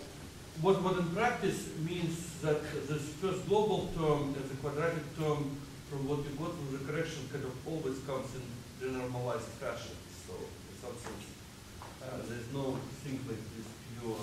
what, what in practice means that this first global term and the quadratic term from what you got from the correction kind of always comes in the normalized fashion. So in some sense, uh, there's no thing like this pure.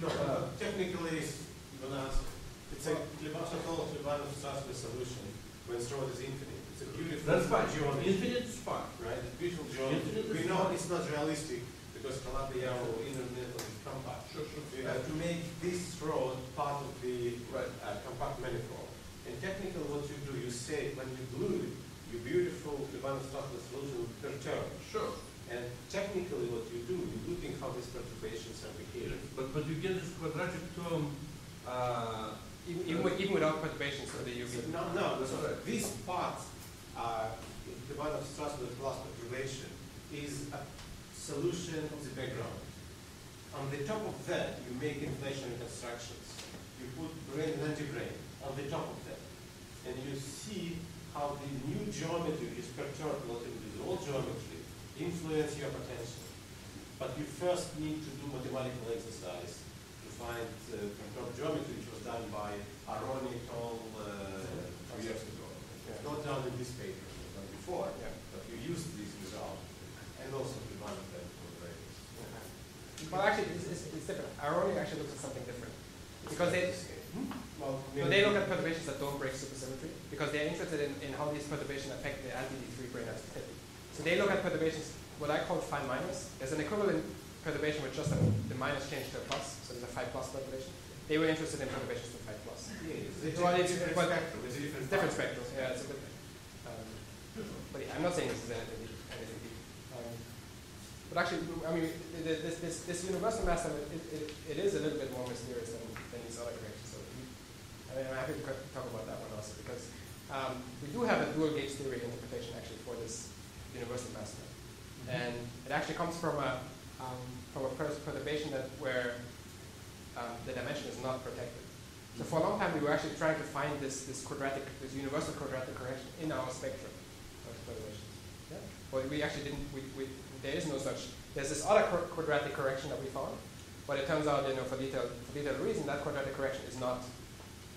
No, uh, technically, it's a so-called Klebanov solution when Strode is infinite. It's a beautiful That's fine. Geometry. Infinite is. Right? It's beautiful geometry. We know it's not realistic because Calabi-Yau internet is compact. Sure, sure. You have to make this road part of the right. uh, compact manifold. In technical, what you do, you say when you glue it, your beautiful Klebanov-Strassler solution perturb. Sure. And technically, what you do, you're looking how these perturbations are behaving. But but you get this quadratic term. Uh, even, even, without perturbations of the UV. No, no. So this part, uh, the one of Strassler plus perturbation, is a solution of the background. On the top of that, you make inflation constructions. You put brane and anti-brane on the top of that. And you see how the new geometry is perturbed relative to the old geometry influence your potential. But you first need to do mathematical exercise to find uh, perturbed geometry, which was done by Aharony et al. Uh, two years ago. Not done in this paper, before, yeah. but you used this result and also divide them for the variables. well, actually, it's, it's, it's different. Aharony actually looks at something different. Because they, hmm? well, they look at perturbations that don't break supersymmetry because they're interested in, in how these perturbations affect the anti-D3 brane activity. So they look at perturbations, what I call phi minus. There's an equivalent perturbation with just a, the minus change to a plus, so there's a phi plus perturbation. They were interested in perturbations to phi plus. Yeah, it's, it's, well, it's, different spectrum. It's a different, different spectrum. Yeah, it's a good thing. Um, but yeah, I'm not saying this is anything deep. but actually, I mean, this, this, this universal mass it, it, it is a little bit more mysterious than, than these other corrections. So I mean, I'm happy to talk about that one also because um, we do have a dual gauge theory interpretation actually for this universal mass. Mm -hmm. And it actually comes from a, um, from a perturbation that where um, the dimension is not protected. So for a long time, we were actually trying to find this, this quadratic, this universal quadratic correction in our spectrum. But we actually didn't, we, we, there is no such, there's this other quadratic correction that we found, but it turns out, you know, for detailed, for detailed reason, that quadratic correction is not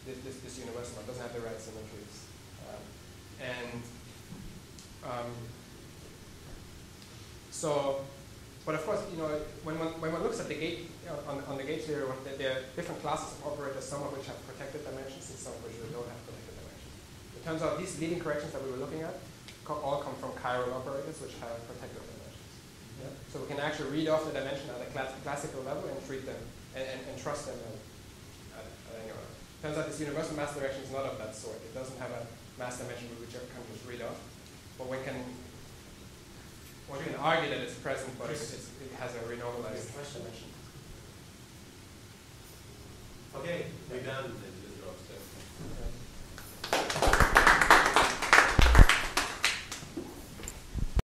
this, this, this universal one, doesn't have the right symmetries. Um, and um, so, but of course, you know, when one, when one looks at the gate, on, on the gauge theory, there are different classes of operators, some of which have protected dimensions and some of which don't have protected dimensions. It turns out these leading corrections that we were looking at co- all come from chiral operators which have protected dimensions. Yeah? So we can actually read off the dimension at a class- classical level and treat them and, and, and trust them at, at, any order. Turns out this universal mass direction is not of that sort. It doesn't have a mass dimension which you can just read off. But one can one can argue that it's present, but it's, it's, it has a renormalized dimension. Okay, we're done with